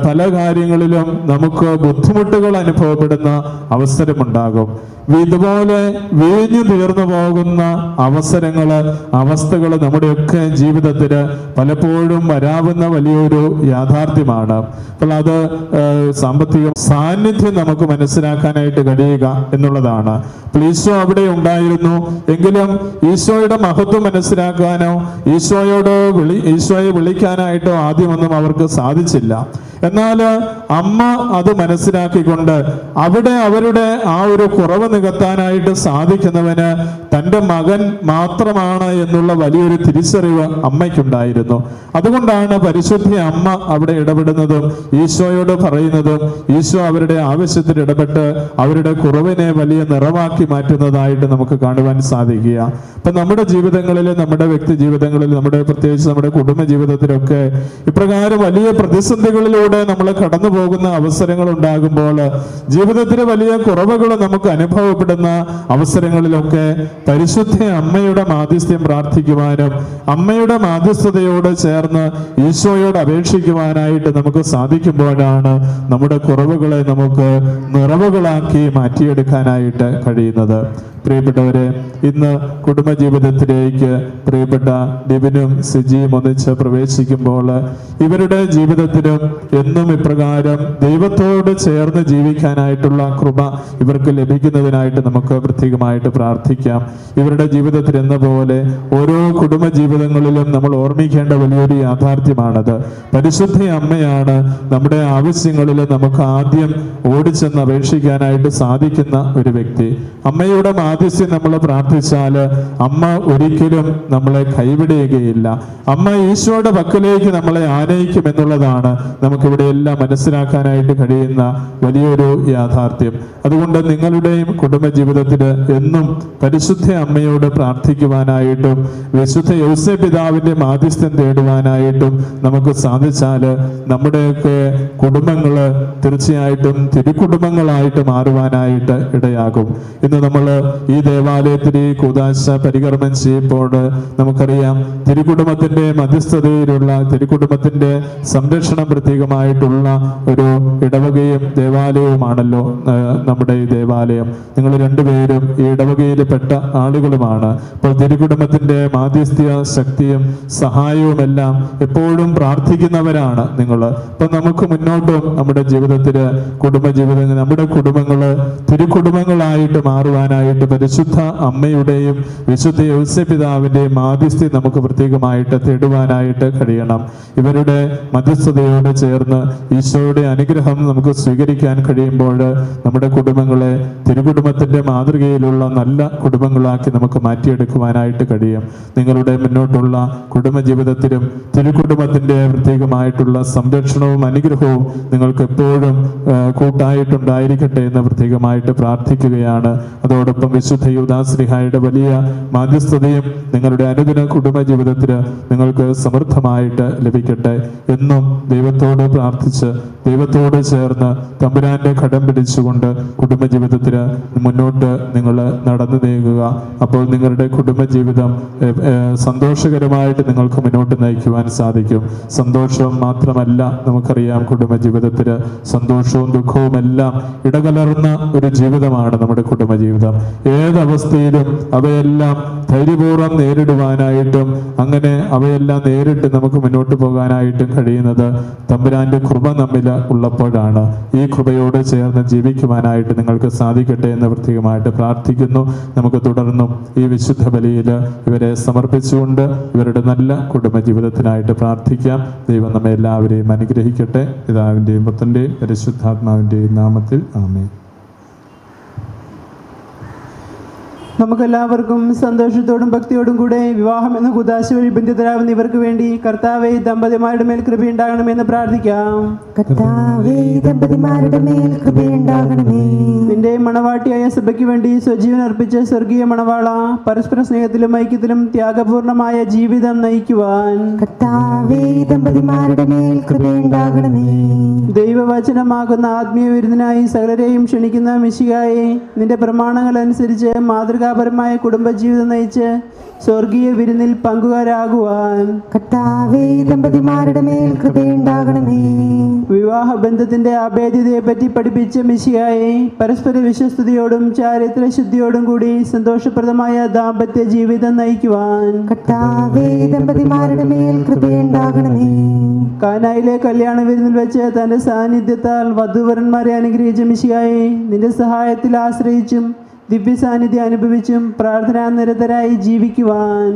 പല കാര്യങ്ങളിലും നമുക്ക് ബുദ്ധിമുട്ടുകൾ അനുഭവപ്പെടുന്ന അവസരമുണ്ടാകും. ഇതുപോലെ വീഞ്ഞു തീർന്നു പോകുന്ന അവസരങ്ങൾ അവസ്ഥകൾ നമ്മുടെയൊക്കെ ജീവിതത്തിൽ പലപ്പോഴും വരാവുന്ന വലിയൊരു യാഥാർത്ഥ്യമാണ്. അപ്പോൾ അത് സാമ്പത്തിക സാന്നിധ്യം നമുക്ക് മനസ്സിലാക്കാനായിട്ട് കഴിയുക എന്നുള്ളതാണ്. അപ്പോൾ ഈശോ അവിടെ ഉണ്ടായിരുന്നു. എങ്കിലും ഈശോയുടെ മഹത്വം മനസ്സിലാക്കാനോ ഈശോയോട് വിളി ഈശോയെ വിളിക്കാനായിട്ടോ ആദ്യമൊന്നും അവർക്ക് സാധിച്ചില്ല. എന്നാൽ അമ്മ അത് മനസ്സിലാക്കിക്കൊണ്ട് അവിടെ അവരുടെ ആ ഒരു കുറവ് നികത്താനായിട്ട് സാധിക്കുന്നവന് തന്റെ മകൻ മാത്രമാണ് എന്നുള്ള വലിയൊരു തിരിച്ചറിവ് അമ്മയ്ക്കുണ്ടായിരുന്നു. അതുകൊണ്ടാണ് പരിശുദ്ധി അമ്മ അവിടെ ഇടപെടുന്നതും ഈശോയോട് പറയുന്നതും ഈശോ അവരുടെ ആവശ്യത്തിൽ ഇടപെട്ട് അവരുടെ കുറവിനെ വലിയ നിറവാക്കി മാറ്റുന്നതായിട്ട് നമുക്ക് കാണുവാൻ സാധിക്കുക. അപ്പൊ നമ്മുടെ ജീവിതങ്ങളിൽ നമ്മുടെ വ്യക്തി ജീവിതങ്ങളിൽ നമ്മുടെ പ്രത്യേകിച്ച് നമ്മുടെ കുടുംബ ജീവിതത്തിലൊക്കെ ഇപ്രകാരം വലിയ പ്രതിസന്ധികളിലൂടെ നമ്മൾ കടന്നു പോകുന്ന അവസരങ്ങൾ ഉണ്ടാകുമ്പോൾ ജീവിതത്തിലെ വലിയ കുറവുകൾ നമുക്ക് അനുഭവപ്പെടുന്ന അവസരങ്ങളിലൊക്കെ പരിശുദ്ധ അമ്മയുടെ മാധ്യസ്ഥ്യം പ്രാർത്ഥിക്കുവാനും അമ്മയുടെ മാധ്യസ്ഥതയോട് ചേർന്ന് ഈശോയോട് അപേക്ഷിക്കുവാനായിട്ട് നമുക്ക് സാധിക്കുമ്പോഴാണ് നമ്മുടെ കുറവുകളെ നമുക്ക് നിറവുകളാക്കി മാറ്റിയെടുക്കാനായിട്ട് കഴിയുന്നത്. പ്രിയപ്പെട്ടവരെ ഇന്ന് കുടുംബജീവിതത്തിലേക്ക് പ്രിയപ്പെട്ട ഡിബിനും സിജിയും ഒന്നിച്ച് പ്രവേശിക്കുമ്പോൾ ഇവരുടെ ജീവിതത്തിലും എന്നും ഇപ്രകാരം ദൈവത്തോട് ചേർന്ന് ജീവിക്കാനായിട്ടുള്ള കൃപ ഇവർക്ക് ലഭിക്കുന്നതിനായിട്ട് നമുക്ക് പ്രത്യേകമായിട്ട് പ്രാർത്ഥിക്കാം. ഇവരുടെ ജീവിതത്തിൽ എന്ന പോലെ ഓരോ കുടുംബ ജീവിതങ്ങളിലും നമ്മൾ ഓർമ്മിക്കേണ്ട വലിയൊരു യാഥാർത്ഥ്യമാണത്. പരിശുദ്ധ അമ്മയാണ് നമ്മുടെ ആവശ്യങ്ങളിൽ നമുക്ക് ആദ്യം ഓടിച്ചെന്ന് അപേക്ഷിക്കാനായിട്ട് സാധിക്കുന്ന ഒരു വ്യക്തി. അമ്മയുടെ മാധ്യസ്ഥ്യം നമ്മൾ പ്രാർത്ഥിച്ചാൽ അമ്മ ഒരിക്കലും നമ്മളെ കൈവിടുകയില്ല. അമ്മ ഈശോയുടെ പക്കലേക്ക് നമ്മളെ ആനയിക്കും എന്നുള്ളതാണ് നമുക്കിവിടെ എല്ലാം മനസ്സിലാക്കാനായിട്ട് കഴിയുന്ന വലിയൊരു യാഥാർത്ഥ്യം. അതുകൊണ്ട് നിങ്ങളുടെയും കുടുംബജീവിതത്തിൽ എന്നും പരിശുദ്ധ അമ്മയോട് പ്രാർത്ഥിക്കുവാനായിട്ടും വിശുദ്ധ യൗസ പിതാവിന്റെ മാധ്യസ്ഥ്യം തേടുവാനായിട്ടും നമുക്ക് സാധിച്ചാൽ നമ്മുടെയൊക്കെ കുടുംബങ്ങൾ തീർച്ചയായിട്ടും തിരുക്കുടുംബങ്ങളായിട്ട് മാറുവാനായിട്ട് ഇടയാകും. ഇന്ന് നമ്മൾ ഈ ദേവാലയത്തിൽ ഈ കൂതാശ പരികർമ്മം ചെയ്യുമ്പോൾ നമുക്കറിയാം തിരുക്കുടുംബത്തിന്റെ മധ്യസ്ഥതയിലുള്ള തിരുക്കുടുംബത്തിന്റെ സംരക്ഷണം പ്രത്യേകമായിട്ടുള്ള ഒരു ഇടവകയും ദേവാലയവുമാണല്ലോ നമ്മുടെ ഈ ദേവാലയം. നിങ്ങൾ രണ്ടുപേരും ഈ ഇടവകയിൽ പെട്ട ആളുകളുമാണ്. അപ്പോൾ തിരുക്കുടുംബത്തിന്റെ മാധ്യസ്ഥ്യ ശക്തിയും സഹായവും എല്ലാം എപ്പോഴും പ്രാർത്ഥിക്കുന്നവരാണ് നിങ്ങൾ. അപ്പം നമുക്ക് മുന്നോട്ടും നമ്മുടെ ജീവിതത്തിൽ കുടുംബ ജീവിതങ്ങൾ നമ്മുടെ കുടുംബങ്ങൾ തിരുക്കുടുംബങ്ങളായിട്ട് മാറുവാനായിട്ട് പരിശുദ്ധ അമ്മയുടെയും വിശുദ്ധ ഔസ്യപിതാവിന്റെയും മാധ്യസ്ഥ്യം നമുക്ക് പ്രത്യേകമായിട്ട് തേടുവാനായിട്ട് കഴിയണം. ഇവരുടെ മധ്യസ്ഥതയോട് ചേർന്ന് ഈശോയുടെ അനുഗ്രഹം നമുക്ക് സ്വീകരിക്കാൻ കഴിയുമ്പോൾ നമ്മുടെ കുടുംബങ്ങളെ തിരുകുടുംബത്തിന്റെ മാതൃകയിലുള്ള നല്ല കുടുംബങ്ങളാക്കി നമുക്ക് മാറ്റിയെടുക്കുവാനായിട്ട് കഴിയും. നിങ്ങളുടെ മുന്നോട്ടുള്ള കുടുംബ ജീവിതത്തിലും തിരുകുടുംബത്തിന്റെ പ്രത്യേകമായിട്ടുള്ള സംരക്ഷണവും അനുഗ്രഹവും നിങ്ങൾക്ക് എപ്പോഴും കൂട്ടായിട്ടുണ്ടായിരിക്കട്ടെ എന്ന് പ്രത്യേകമായിട്ട് പ്രാർത്ഥിക്കുകയാണ്. അതോടൊപ്പം വിശുദ്ധ യുദാശ്രീഹായുടെ വലിയ മാധ്യസ്ഥതയും നിങ്ങളുടെ അനുദിന കുടുംബ ജീവിതത്തിൽ നിങ്ങൾക്ക് സമൃദ്ധമായിട്ട് ലഭിക്കട്ടെ എന്നും ദൈവത്തോട് പ്രാർത്ഥിച്ച് ദൈവത്തോട് ചേർന്ന് തമ്പുരാന്റെ ഘടം പിടിച്ചുകൊണ്ട് കുടുംബ ജീവിതത്തിൽ മുന്നോട്ട് നിങ്ങൾ നടന്നു നീങ്ങുക. അപ്പോൾ നിങ്ങളുടെ കുടുംബ ജീവിതം ഏഹ്, ഏഹ്, സന്തോഷകരമായിട്ട് നിങ്ങൾക്ക് മുന്നോട്ട് നയിക്കുവാൻ സാധിക്കും. സന്തോഷം മാത്രമല്ല നമുക്കറിയാം കുടുംബ ജീവിതത്തിൽ സന്തോഷവും ദുഃഖവും എല്ലാം ഇടകലർന്ന ഒരു ജീവിതമാണ് നമ്മുടെ കുടുംബ ജീവിതം. ഏതവസ്ഥയിലും അവയെല്ലാം ധൈര്യപൂർവം നേരിടുവാനായിട്ടും അങ്ങനെ അവയെല്ലാം നേരിട്ട് നമുക്ക് മുന്നോട്ട് പോകാനായിട്ടും കഴിയുന്നത് തമ്പുരാന്റെ കൃപ നമ്മിൽ ഉള്ളപ്പോഴാണ്. ഈ കൃപയോട് ചേർന്ന് ജീവിക്കുവാനായിട്ട് നിങ്ങൾക്ക് സാധിക്കട്ടെ എന്ന് പ്രത്യേകമായിട്ട് പ്രാർത്ഥിക്കുന്നു. നമുക്ക് തുടർന്നും ഈ വിശുദ്ധ ബലിയിൽ ഇവരെ സമർപ്പിച്ചുകൊണ്ട് ഇവരുടെ നല്ല കുടുംബ ജീവിതത്തിനായിട്ട് പ്രാർത്ഥിക്കാം. ദൈവം നമ്മെ എല്ലാവരെയും അനുഗ്രഹിക്കട്ടെ. പിതാവിന്റെയും പുത്തന്റെയും പരിശുദ്ധാത്മാവിന്റെയും നാമത്തിൽ ആമേ നമുക്കെല്ലാവർക്കും സന്തോഷത്തോടും ഭക്തിയോടും കൂടെ വിവാഹം എന്ന കുതാശ വഴി ബന്ധിതരാകുന്ന ഇവർക്ക് വേണ്ടി കർത്താവെ ദമ്പതിമാരുടെ മേൽ കൃപയുണ്ടാകണമെന്ന് പ്രാർത്ഥിക്കാം. കർത്താവേ ദമ്പതിമാരുടെ മേൽ കൃപയുണ്ടാകണമേ നിന്റെ മണവാട്ടിയായ സഭയ്ക്ക് വേണ്ടി സ്വജീവൻ അർപ്പിച്ച സ്വർഗീയ മണവാള പരസ്പര സ്നേഹത്തിലും ഐക്യത്തിലും ത്യാഗപൂർണമായ ജീവിതം നയിക്കുവാൻ. കർത്താവേ ദമ്പതിമാരുടെ മേൽ കൃപയുണ്ടാകണമേ ദൈവവചനമാകുന്ന ആത്മീയ വിരുന്നിനായി സകലരെയും ക്ഷണിക്കുന്ന മിശികായെ നിന്റെ പ്രമാണങ്ങൾ അനുസരിച്ച് മാതൃകാപരമായ കുടുംബജീവിതം നയിച്ച് സ്വർഗീയ വിരുന്നിൽ പങ്കുകാരാകുവാൻ കർത്താവേ ദമ്പതിമാരുടെ മേൽ കൃപയുണ്ടാകണമേ വിവാഹ ബന്ധത്തിന്റെ അഭേദ്യതയെ പറ്റി പഠിപ്പിച്ച മിശിയായി പരസ്പര വിശ്വസ്തയോടും ചാരിത്ര ശുദ്ധിയോടും കൂടി സന്തോഷപ്രദമായ ദാമ്പത്യ ജീവിതം നയിക്കുവാൻ കർത്താവേ ദമ്പതിമാരുടെ മേൽ കൃപയുണ്ടാകണമേ കാനായിലെ കല്യാണ വിരുന്നിൽ വെച്ച് തന്റെ സാന്നിധ്യത്താൽ വധുവരന്മാരെ അനുഗ്രഹിച്ച മിശിയായി നിന്റെ സഹായത്തിൽ ആശ്രയിച്ചും ദിവ്യ സാന്നിധ്യം അനുഭവിച്ചും പ്രാർത്ഥനാ നിരതരായി ജീവിക്കുവാൻ.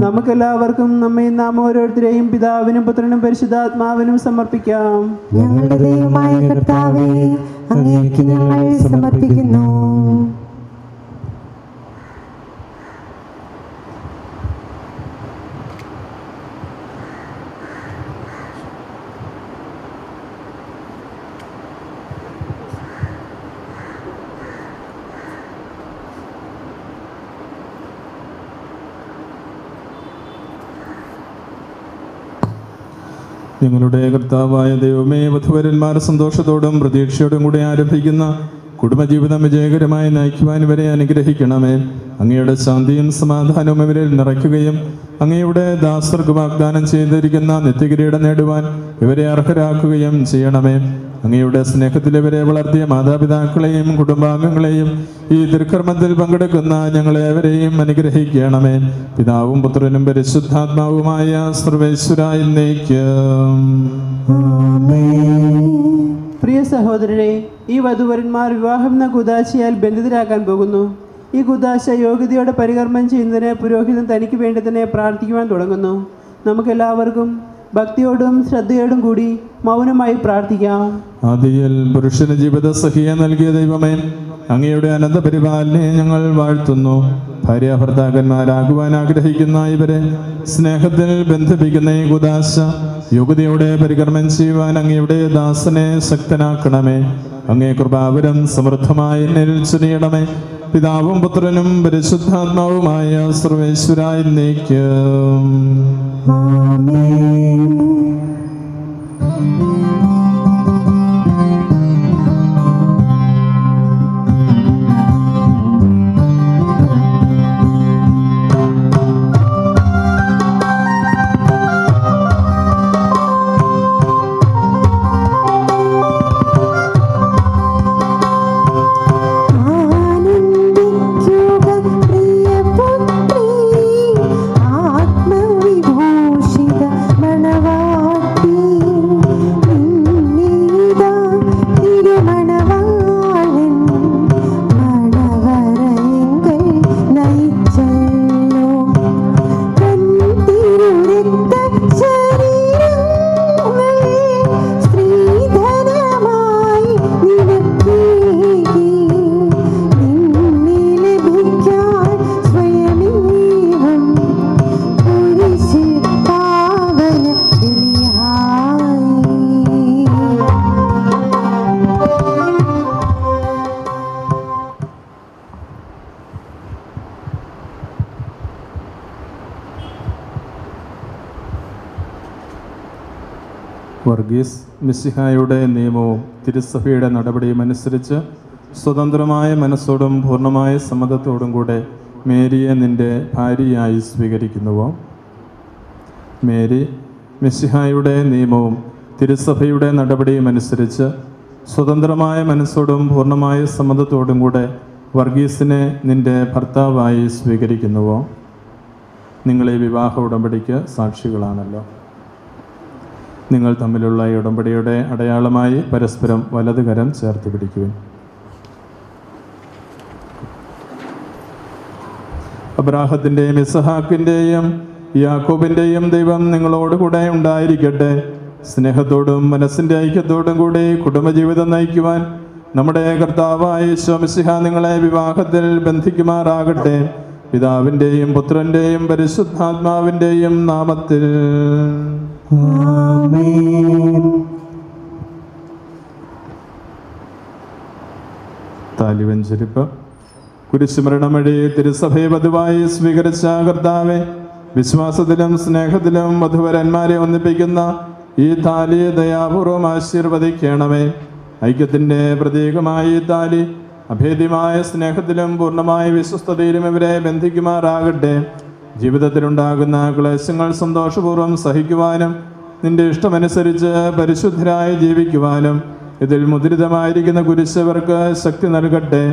നമുക്കെല്ലാവർക്കും നമ്മെ നാം ഓരോരുത്തരെയും പിതാവിനും പുത്രനും പരിശുദ്ധാത്മാവിനും സമർപ്പിക്കാം. ഞങ്ങളുടെ ദൈവമായ കർത്താവേ അങ്ങേക്ക് ഞങ്ങൾ സമർപ്പിക്കുന്നു. ഞങ്ങളുടെ കർത്താവായ ദൈവമേ വധുവരന്മാർ സന്തോഷത്തോടും പ്രതീക്ഷയോടും കൂടി ആരംഭിക്കുന്ന കുടുംബജീവിതം വിജയകരമായി നയിക്കുവാൻ ഇവരെ അനുഗ്രഹിക്കണമേ. അങ്ങയുടെ ശാന്തിയും സമാധാനവും ഇവരിൽ നിറയ്ക്കുകയും അങ്ങയുടെ ദാസർക്ക് വാഗ്ദാനം ചെയ്തിരിക്കുന്ന നിത്യകിരീടം നേടുവാൻ ഇവരെ അർഹരാക്കുകയും ചെയ്യണമേ. അങ്ങയുടെ സ്നേഹത്തിൽ ഇവരെ വളർത്തിയ മാതാപിതാക്കളെയും കുടുംബാംഗങ്ങളെയും ഈ ദുർക്കർമ്മത്തിൽ പങ്കെടുക്കുന്ന ഞങ്ങളെവരെയും അനുഗ്രഹിക്കണമേ. പിതാവും പുത്രനും പരിശുദ്ധാത്മാവുമായ സർവേശ്വരായി നയിക്കും പ്രിയ സഹോദരരെ ഈ വധുവരന്മാർ വിവാഹം എന്ന കുദാശയാൽ ബന്ധിതരാക്കാൻ പോകുന്നു. ഈ കുദാശ യോഗ്യതയോടെ പരികർമ്മം ചെയ്യുന്നതിന് പുരോഹിതൻ തനിക്ക് വേണ്ടി തന്നെ പ്രാർത്ഥിക്കുവാൻ തുടങ്ങുന്നു. നമുക്കെല്ലാവർക്കും ഭക്തിയോടും ശ്രദ്ധയോടും കൂടി മൗനമായി പ്രാർത്ഥിക്കാം. ആദിയിൽ പുരുഷന് ജീവിത സഹിയ നൽകിയ ദൈവമേ അങ്ങയുടെ അനന്ത പരിപാലനെ ഞങ്ങൾ വാഴ്ത്തുന്നു. ഭാര്യ ഭർത്താക്കന്മാരാകുവാൻ ആഗ്രഹിക്കുന്ന ഇവരെ സ്നേഹത്തിൽ ബന്ധിപ്പിക്കുന്ന ഈ കുദാശ യോഗ്യതയോടെ പരികർമ്മം ചെയ്യുവാൻ അങ്ങയുടെ ദാസനെ ശക്തനാക്കണമേ. അങ്ങേ കൃപാവരം സമൃദ്ധമായി എന്നിൽ ചൊരിയണമേ പിതാവും പുത്രനും പരിശുദ്ധാത്മാവുമായ സർവേശ്വരായി നീക്കും മിസ്സിഹായുടെ നിയമവും തിരുസഭയുടെ നടപടിയും അനുസരിച്ച് സ്വതന്ത്രമായ മനസ്സോടും പൂർണമായ സമ്മതത്തോടും കൂടെ മേരിയെ നിന്റെ ഭാര്യയായി സ്വീകരിക്കുന്നുവോ? മേരി മിസ്സിഹായുടെ നിയമവും തിരുസഭയുടെ നടപടിയും അനുസരിച്ച് സ്വതന്ത്രമായ മനസ്സോടും പൂർണമായ സമ്മതത്തോടും കൂടെ വർഗീസിനെ നിന്റെ ഭർത്താവായി സ്വീകരിക്കുന്നുവോ? നിങ്ങളെ വിവാഹ ഉടമ്പടിക്ക് സാക്ഷികളാണല്ലോ. നിങ്ങൾ തമ്മിലുള്ള ഉടമ്പടിയുടെ അടയാളമായി പരസ്പരം വലത് കരം ചേർത്ത് പിടിക്കുവിൻ. അബ്രാഹത്തിന്റെയും ഇസഹാക്കിന്റെയും യാക്കോബിന്റെയും ദൈവം നിങ്ങളോടുകൂടെ ഉണ്ടായിരിക്കട്ടെ. സ്നേഹത്തോടും മനസ്സിന്റെ ഐക്യത്തോടും കൂടി കുടുംബജീവിതം നയിക്കുവാൻ നമ്മുടെ കർത്താവായ ശോമസിഹ നിങ്ങളെ വിവാഹത്തിൽ ബന്ധിക്കുമാറാകട്ടെ. പിതാവിന്റെയും പുത്രന്റെയും പരിശുദ്ധാത്മാവിന്റെയും നാമത്തിൽ. താലിവഞ്ചരിപ്പ് കുരിശുമരണം വഴി തിരുസഭയെ പതിവായി സ്വീകരിച്ച കർത്താവെ വിശ്വാസത്തിലും സ്നേഹത്തിലും വധുവരന്മാരെ ഒന്നിപ്പിക്കുന്ന ഈ താലി ദയാപൂർവം ആശീർവദിക്കണമേ. ഐക്യത്തിന്റെ പ്രതീകമായി താലി അഭേദ്യമായ സ്നേഹത്തിലും പൂർണമായ വിശ്വസ്തതയിലും ഇവരെ ബന്ധിക്കുമാറാകട്ടെ. ജീവിതത്തിലുണ്ടാകുന്ന ക്ലേശങ്ങൾ സന്തോഷപൂർവം സഹിക്കുവാനും നിന്റെ ഇഷ്ടമനുസരിച്ച് പരിശുദ്ധരായി ജീവിക്കുവാനും ഇതിൽ മുദ്രിതമായിരിക്കുന്ന കുരിശവർക്ക് ശക്തി നൽകട്ടെ.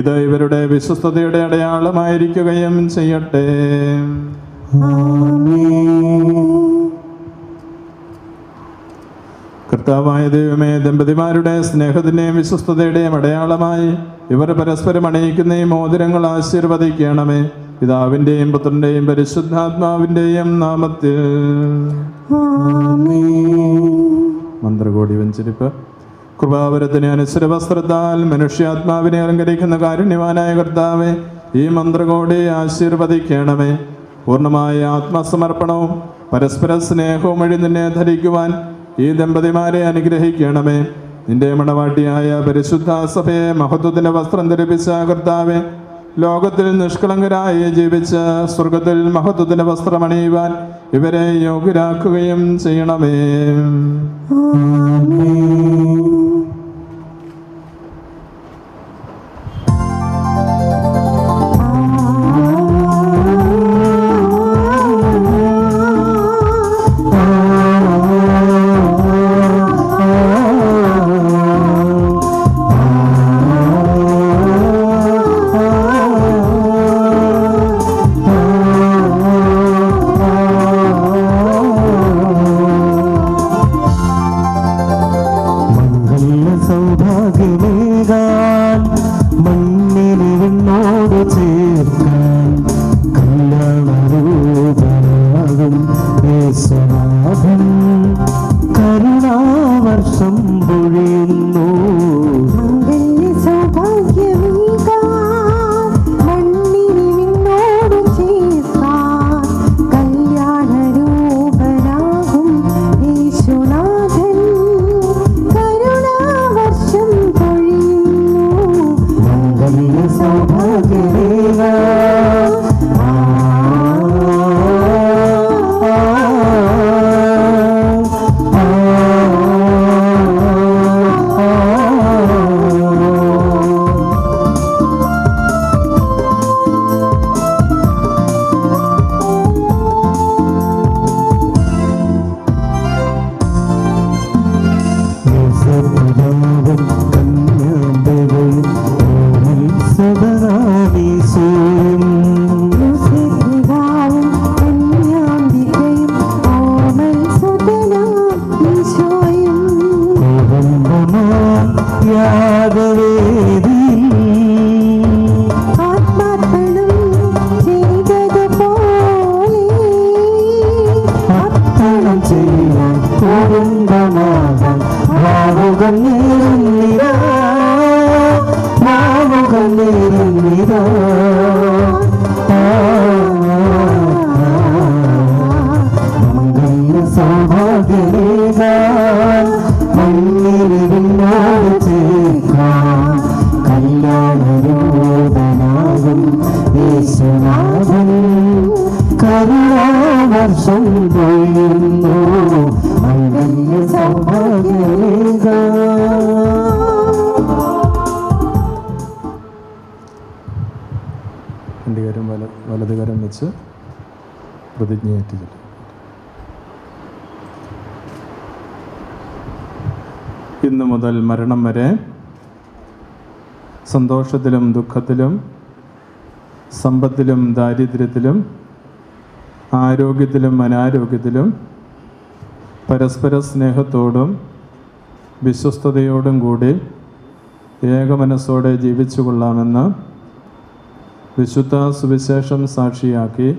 ഇത് ഇവരുടെ വിശ്വസ്തയുടെ അടയാളമായിരിക്കുകയും ചെയ്യട്ടെ. കർത്താവായ ദൈവമേ ദമ്പതിമാരുടെ സ്നേഹത്തിന്റെയും വിശ്വസ്തതയുടെയും അടയാളമായി ഇവർ പരസ്പരം അണിയിക്കുന്ന ഈ മോതിരങ്ങൾ ആശീർവദിക്കണമേ. പിതാവിന്റെയും പുത്രന്റെയും പരിശുദ്ധാത്മാവിന്റെയും നാമത്തിൽ. മന്ത്രകോടി വഞ്ചരിപ്പ്. കൃപാവരത്തിന് അനുസര വസ്ത്രത്താൽ മനുഷ്യാത്മാവിനെ അലങ്കരിക്കുന്ന കാരുണ്യവാനായ കർത്താവെ ഈ മന്ത്രകോടി ആശീർവദിക്കണമേ. പൂർണമായ ആത്മസമർപ്പണവും പരസ്പര സ്നേഹവും വഴി നിന്നെ ധരിക്കുവാൻ ഈ ദമ്പതിമാരെ അനുഗ്രഹിക്കണമേ. നിന്റെ മണവാട്ടിയായ പരിശുദ്ധ സഭയെ മഹത്വത്തിന്റെ വസ്ത്രം ധരിപ്പിച്ച കർത്താവെ ലോകത്തിൽ നിഷ്കളങ്കരായി ജീവിച്ച് സ്വർഗത്തിൽ മഹത്വത്തിന്റെ വസ്ത്രം അണിയുവാൻ ഇവരെ യോഗ്യരാക്കുകയും ചെയ്യണമേ. യേശുനാഥൻ കരുണാവർഷം പൊഴിയുന്നു. മരണം വരെ സന്തോഷത്തിലും ദുഃഖത്തിലും സമ്പത്തിലും ദാരിദ്ര്യത്തിലും ആരോഗ്യത്തിലും അനാരോഗ്യത്തിലും പരസ്പര സ്നേഹത്തോടും വിശ്വസ്തയോടും കൂടി ഏകമനസ്സോടെ ജീവിച്ചു കൊള്ളാമെന്ന് വിശുദ്ധ സുവിശേഷം സാക്ഷിയാക്കി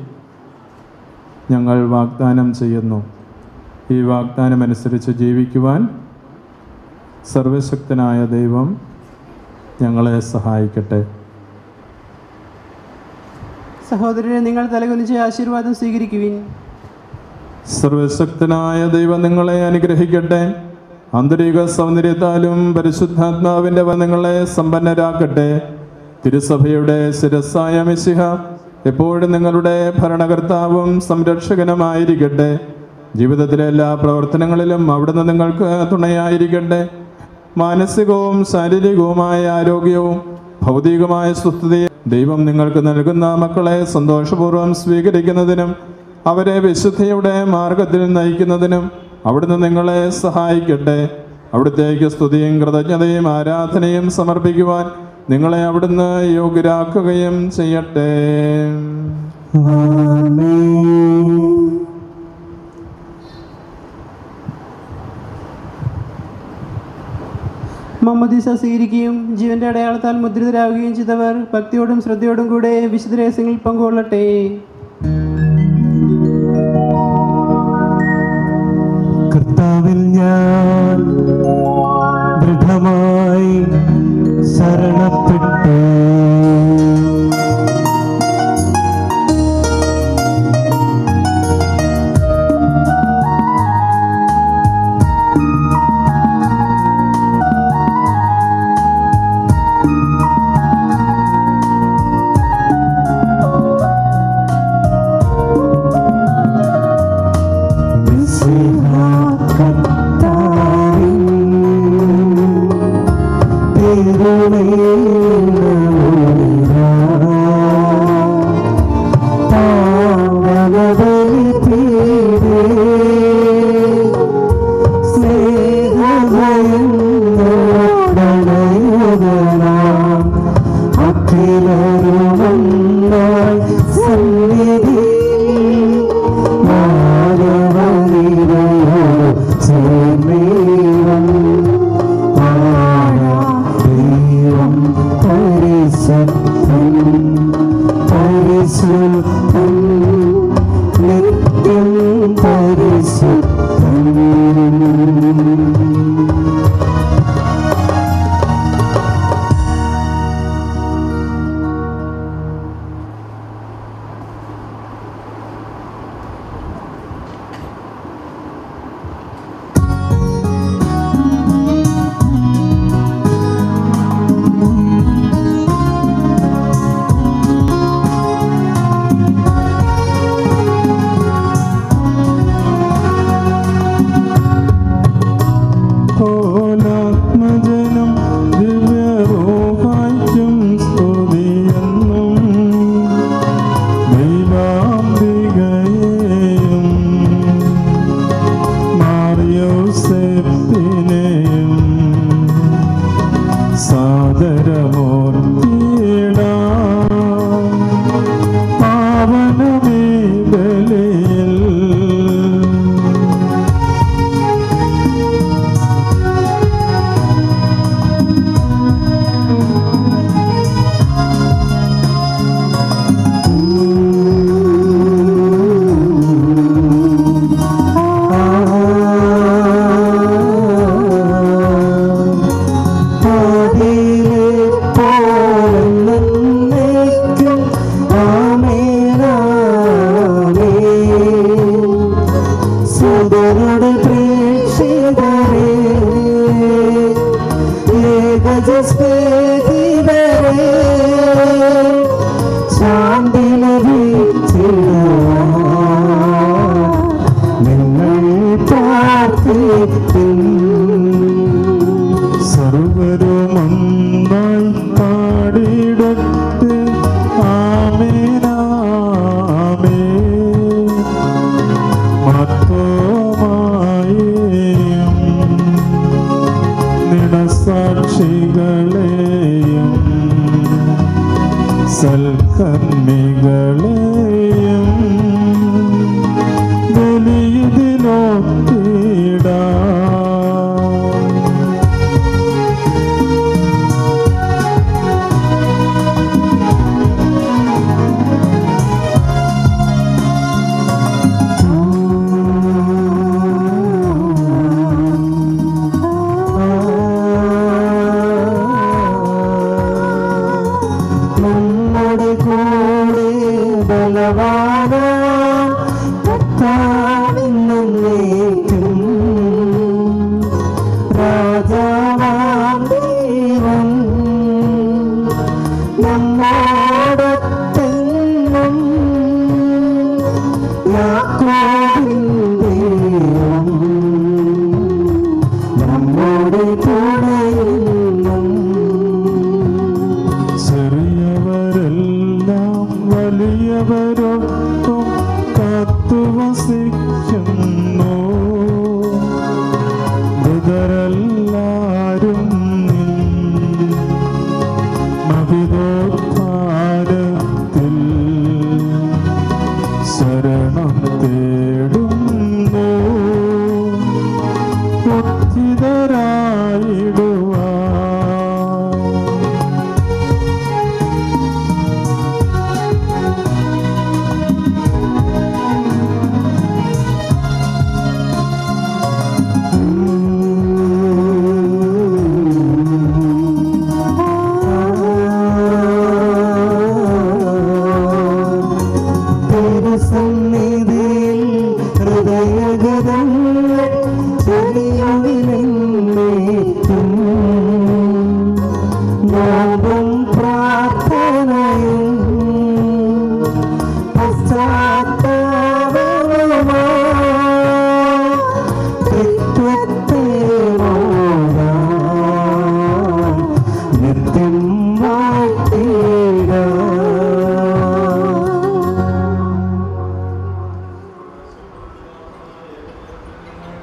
ഞങ്ങൾ വാഗ്ദാനം ചെയ്യുന്നു. ഈ വാഗ്ദാനമനുസരിച്ച് ജീവിക്കുവാൻ സർവശക്തനായ ദൈവം ഞങ്ങളെ സഹായിക്കട്ടെ. സഹോദരരെ നിങ്ങൾ തലകുനിച്ച് ആശീർവാദം സ്വീകരിക്കുവിൻ. സർവശക്തനായ ദൈവം നിങ്ങളെ അനുഗ്രഹിക്കട്ടെ. ആന്തരിക സൗന്ദര്യത്താലും പരിശുദ്ധാത്മാവിന്റെ വനങ്ങളെ സമ്പന്നരാക്കട്ടെ. തിരുസഭയുടെ ശിരസായ മിശിഹ എപ്പോഴും നിങ്ങളുടെ ഭരണകർത്താവും സംരക്ഷകനുമായിരിക്കട്ടെ. ജീവിതത്തിലെ എല്ലാ പ്രവർത്തനങ്ങളിലും അവിടുന്ന് നിങ്ങൾക്ക് തുണയായിരിക്കട്ടെ. മാനസികവും ശാരീരികവുമായ ആരോഗ്യവും ഭൗതികമായ സ്വസ്ഥതയും ദൈവം നിങ്ങൾക്ക് നൽകുന്ന മക്കളെ സന്തോഷപൂർവം സ്വീകരിക്കുന്നതിനും അവരെ വിശുദ്ധിയുടെ മാർഗത്തിൽ നയിക്കുന്നതിനും അവിടുന്ന് നിങ്ങളെ സഹായിക്കട്ടെ. അവിടുത്തേക്ക് സ്തുതിയും കൃതജ്ഞതയും ആരാധനയും സമർപ്പിക്കുവാൻ നിങ്ങളെ അവിടുന്ന് യോഗ്യരാക്കുകയും ചെയ്യട്ടെ. മമ്മദീസ സ്വീകരിക്കുകയും ജീവന്റെ അടയാളത്താൽ മുദ്രിതരാകുകയും ചെയ്തവർ ഭക്തിയോടും ശ്രദ്ധയോടും കൂടെ വിശുദ്ധ രഹസ്യങ്ങളിൽ പങ്കുകൊള്ളട്ടെ. കർത്താവിൽ ഞാൻ ദൃഢമായി ശരണപ്പെട്ടു. നിത്യം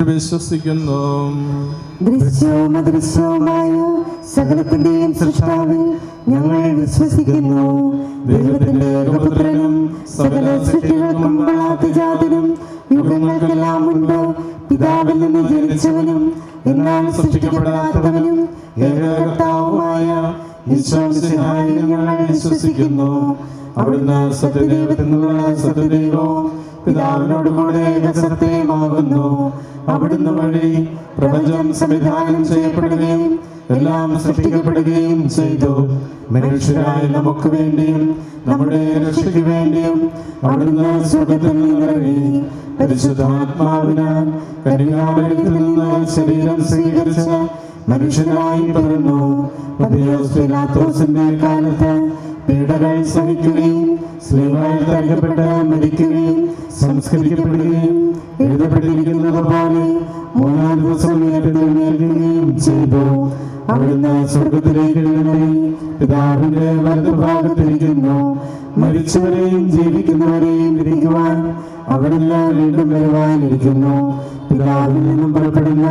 വിശ്വസിക്കുന്നു. ദൃശ്യവും അദൃശ്യവുമായ സകലത്തിന്റെയും സൃഷ്ടാവിൽ ഞങ്ങൾ വിശ്വസിക്കുന്നു. ദൈവത്തിന്റെ ഏകപുത്രനും സകല സൃഷ്ടികൾക്കും വളാതിജാതനും യുഗങ്ങൾക്കെല്ലാം ഉണ്ട്. പിതാവിൽ നിന്ന് ജനിച്ചവനും എന്നാൽ സൃഷ്ടിക്കപ്പെടാത്തവനും ഏകകർത്താവുമായ ഈശോമിശിഹായിൽ ഞങ്ങൾ വിശ്വസിക്കുന്നു. അവിടുന്ന് സത്യദൈവത്തിൽ നിന്നുള്ള സത്യദൈവവും പിതാവിനോട് കൂടെ ഏകസത്യമാകുന്നു അവിടുന്ന് വഴി പ്രപഞ്ചം സംവിധാനം ചെയ്യപ്പെടുകയും എല്ലാം സൃഷ്ടിക്കപ്പെടുകയും ചെയ്തു. മനുഷ്യരായ നമുക്ക് വേണ്ടിയും നമ്മുടെ രക്ഷയ്ക്ക് വേണ്ടിയും അവിടുന്ന് സ്വർഗത്തിൽ നിന്നിറങ്ങി. പരിശുദ്ധാത്മാവിനാൽ കന്യാമരത്തിൽ നിന്ന് ശരീരം സ്വീകരിച്ച മനുഷ്യനായി പിലാത്തോസിന്റെ കാലത്ത് പീഡകൾ സഹിക്കുകയും സ്ലീവായി തരക്കപ്പെട്ട് മരിക്കുകയും സംസ്കരിക്കപ്പെടുകയും എഴുതപ്പെട്ടിരിക്കുന്നത് പോലെ മൂന്നാം ദിവസം നേരിടുകയും ചെയ്തു. അവിടുന്ന് സ്വർഗത്തിലേക്ക് പിതാവിന്റെ വലതുഭാഗത്തിരിക്കുന്നു. മരിച്ചവരെയും ജീവിക്കുന്നവരെയും ഇരിക്കുവാൻ അവരെല്ലാം വീണ്ടും വരുവാനിരിക്കുന്നു. പിതാവിൽ നിന്നും പുറപ്പെടുന്ന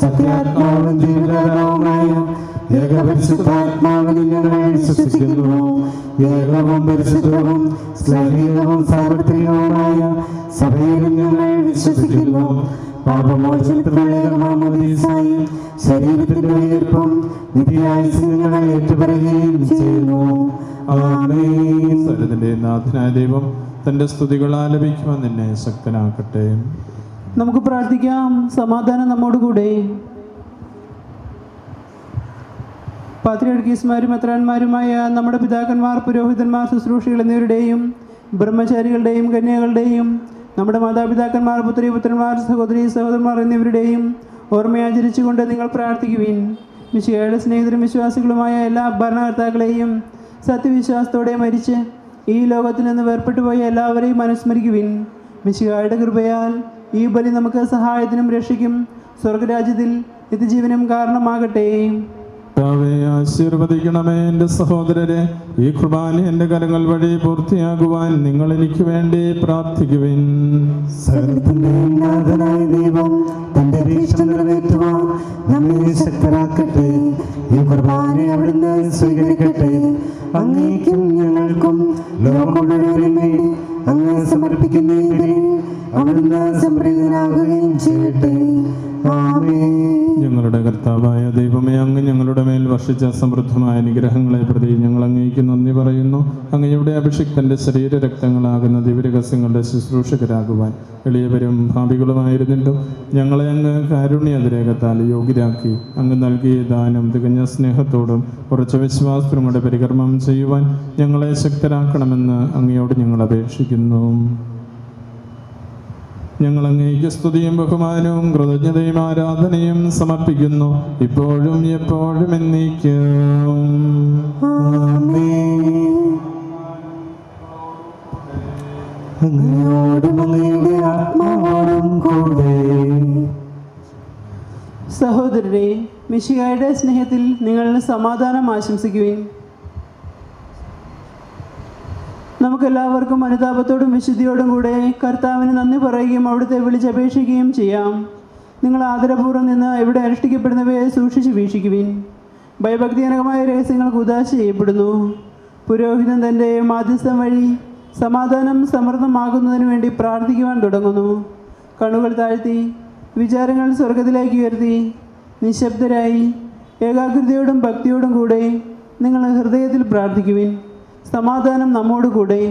സത്യാത്മാവും ജീവിതാവുമായ വിശ്വസിക്കുന്നു. ഏകവും പരിശുദ്ധവും സാർവത്രികവുമായ ശരീരത്തിന്റെ ഉയർപ്പും നിത്യായുസ് ഞങ്ങൾ ഏറ്റുപറയുകയും ചെയ്യുന്നു. ആമേൻ. സരതിന്റെ നാഥനായ ദൈവം തന്റെ സ്തുതികൾ ആലപിക്കുവാൻ നിന്നെ ശക്തനാക്കട്ടെ. നമുക്ക് പ്രാർത്ഥിക്കാം. സമാധാനം നമ്മോടുകൂടെ. പാത്രിയർക്കീസ്മാരും മെത്രാന്മാരുമായ നമ്മുടെ പിതാക്കന്മാർ പുരോഹിതന്മാർ ശുശ്രൂഷികൾ എന്നിവരുടെയും ബ്രഹ്മചാരികളുടെയും കന്യകളുടെയും നമ്മുടെ മാതാപിതാക്കന്മാർ പുത്രി പുത്രന്മാർ സഹോദരി സഹോദരന്മാർ എന്നിവരുടെയും ഓർമ്മയാചരിച്ചുകൊണ്ട് നിങ്ങൾ പ്രാർത്ഥിക്കുവിൻ. മിശികയുടെ സ്നേഹിതരും വിശ്വാസികളുമായ എല്ലാ ഭരണകർത്താക്കളെയും സത്യവിശ്വാസത്തോടെ മരിച്ച് ഈ ലോകത്തിൽ നിന്ന് വേർപെട്ടു പോയ എല്ലാവരെയും അനുസ്മരിക്കുവിൻ. മിശികായുടെ കൃപയാൽ ഈ ബലി നമുക്ക് സഹായത്തിനും രക്ഷയ്ക്കും സ്വർഗരാജ്യത്തിൽ നിത്യജീവനും കാരണമാകട്ടെ. കർത്താവേ ആശീർവദിക്കണമേ എന്റെ സഹോദരരെ. ഈ കുർബാന എന്റെ കരങ്ങൾ വഴി പൂർത്തിയാകുവാൻ നിങ്ങൾ എനിക്ക് വേണ്ടി പ്രാർത്ഥിക്കുവിൻ. ദൈവം ഈ കുർബാന അങ്ങേക്കും ഞങ്ങൾക്കും അങ്ങ് സമർപ്പിക്കുന്നതിനെ അവിടുന്ന് സംപ്രീതനാകുകയും ചെയ്യട്ടെ. ഞങ്ങളുടെ കർത്താവായ ദൈവമേ അങ്ങ് ഞങ്ങളുടെ മേൽ വർഷിച്ച സമൃദ്ധമായ അനുഗ്രഹങ്ങളെ പ്രതി ഞങ്ങൾ അങ്ങേക്ക് നന്ദി പറയുന്നു. അങ്ങയുടെ അഭിഷിക്തന്റെ ശരീര രക്തങ്ങളാകുന്ന ദിവ്യരഹസ്യങ്ങളുടെ ശുശ്രൂഷകരാകുവാൻ എളിയവരും ഭാവികളുമായിരുന്നിട്ടും ഞങ്ങളെ അങ്ങ് കാരുണ്യതിരേഖത്താൽ യോഗ്യരാക്കി അങ്ങ് നൽകിയ ദാനം തികഞ്ഞ സ്നേഹത്തോടും ഉറച്ച വിശ്വാസത്തിനുമുടെ പരികർമ്മം ചെയ്യുവാൻ ഞങ്ങളെ ശക്തരാക്കണമെന്ന് അങ്ങയോട് ഞങ്ങൾ അപേക്ഷിക്കുന്നു. ഞങ്ങൾ അങ്ങേക്ക് സ്തുതിയും ബഹുമാനവും കൃതജ്ഞതയും ആരാധനയും സമർപ്പിക്കുന്നു. ഇപ്പോഴും എപ്പോഴും എന്നേക്കും. അങ്ങയോടും ആത്മാവോടും കൂടെ. സഹോദരരെ മിഷികായുടെ സ്നേഹത്തിൽ നിങ്ങൾ സമാധാനം ആശംസിക്കുവിൻ. നമുക്കെല്ലാവർക്കും അനുതാപത്തോടും വിശുദ്ധിയോടും കൂടെ കർത്താവിന് നന്ദി പറയുകയും അവിടുത്തെ വിളിച്ചപേക്ഷിക്കുകയും ചെയ്യാം. നിങ്ങൾ ആദരപൂർവം നിന്ന് ഇവിടെ അനുഷ്ഠിക്കപ്പെടുന്നവയെ സൂക്ഷിച്ച് വീക്ഷിക്കുവിൻ. ഭയഭക്തിജനകമായ രഹസ്യങ്ങൾക്ക് ഉദാശ ചെയ്യപ്പെടുന്നു. പുരോഹിതൻ തന്റെ മാധ്യസ്ഥം വഴി സമാധാനം സമൃദ്ധമാകുന്നതിന് വേണ്ടി പ്രാർത്ഥിക്കുവാൻ തുടങ്ങുന്നു. കണ്ണുകൾ താഴ്ത്തി വിചാരങ്ങൾ സ്വർഗത്തിലേക്ക് ഉയർത്തി നിശബ്ദരായി ഏകാഗ്രതയോടും ഭക്തിയോടും കൂടെ നിങ്ങൾ ഹൃദയത്തിൽ പ്രാർത്ഥിക്കുവിൻ. സമാധാനം നമ്മോട് കൂടെ.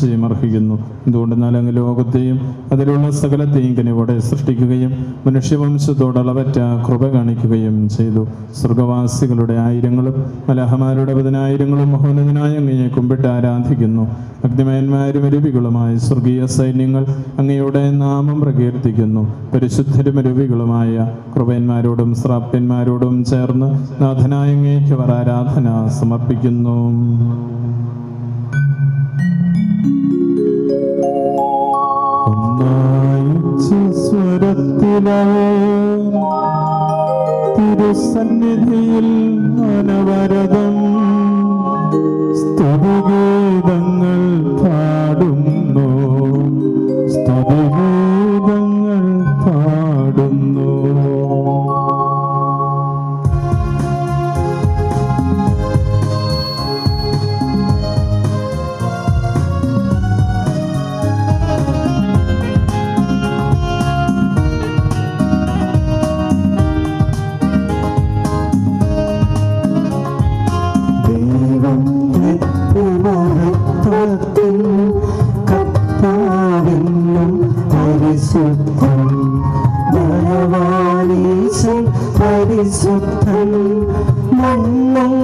പുകഴ്ചയും അർഹിക്കുന്നു എന്തുകൊണ്ടെന്നാൽ അങ്ങ് ലോകത്തെയും അതിലുള്ള സകലത്തെയും കനിവോടെ സൃഷ്ടിക്കുകയും മനുഷ്യവംശത്തോടളവറ്റ കൃപ കാണിക്കുകയും ചെയ്തു. സ്വർഗവാസികളുടെ ആയിരങ്ങളും മലഹമാരുടെ പതിനായിരങ്ങളും മഹോന്നതനായ അങ്ങയെ കുമ്പിട്ട് ആരാധിക്കുന്നു. അഗ്നിമയന്മാരും അരുവികളുമായ സ്വർഗീയ സൈന്യങ്ങൾ അങ്ങയുടെ നാമം പ്രകീർത്തിക്കുന്നു. പരിശുദ്ധരും അരുവികളുമായ കൃപയന്മാരോടും ശ്രാപ്യന്മാരോടും ചേർന്ന് നാഥനായ അങ്ങേക്ക് അവർ ആരാധന സമർപ്പിക്കുന്നു. തിരുസന്നിധിയിൽ അനവരതം സ്തുതിഗീതങ്ങൾ പരിശുദ്ധൻ ബലവാനീശൻ പരിശുദ്ധൻ മണ്ണും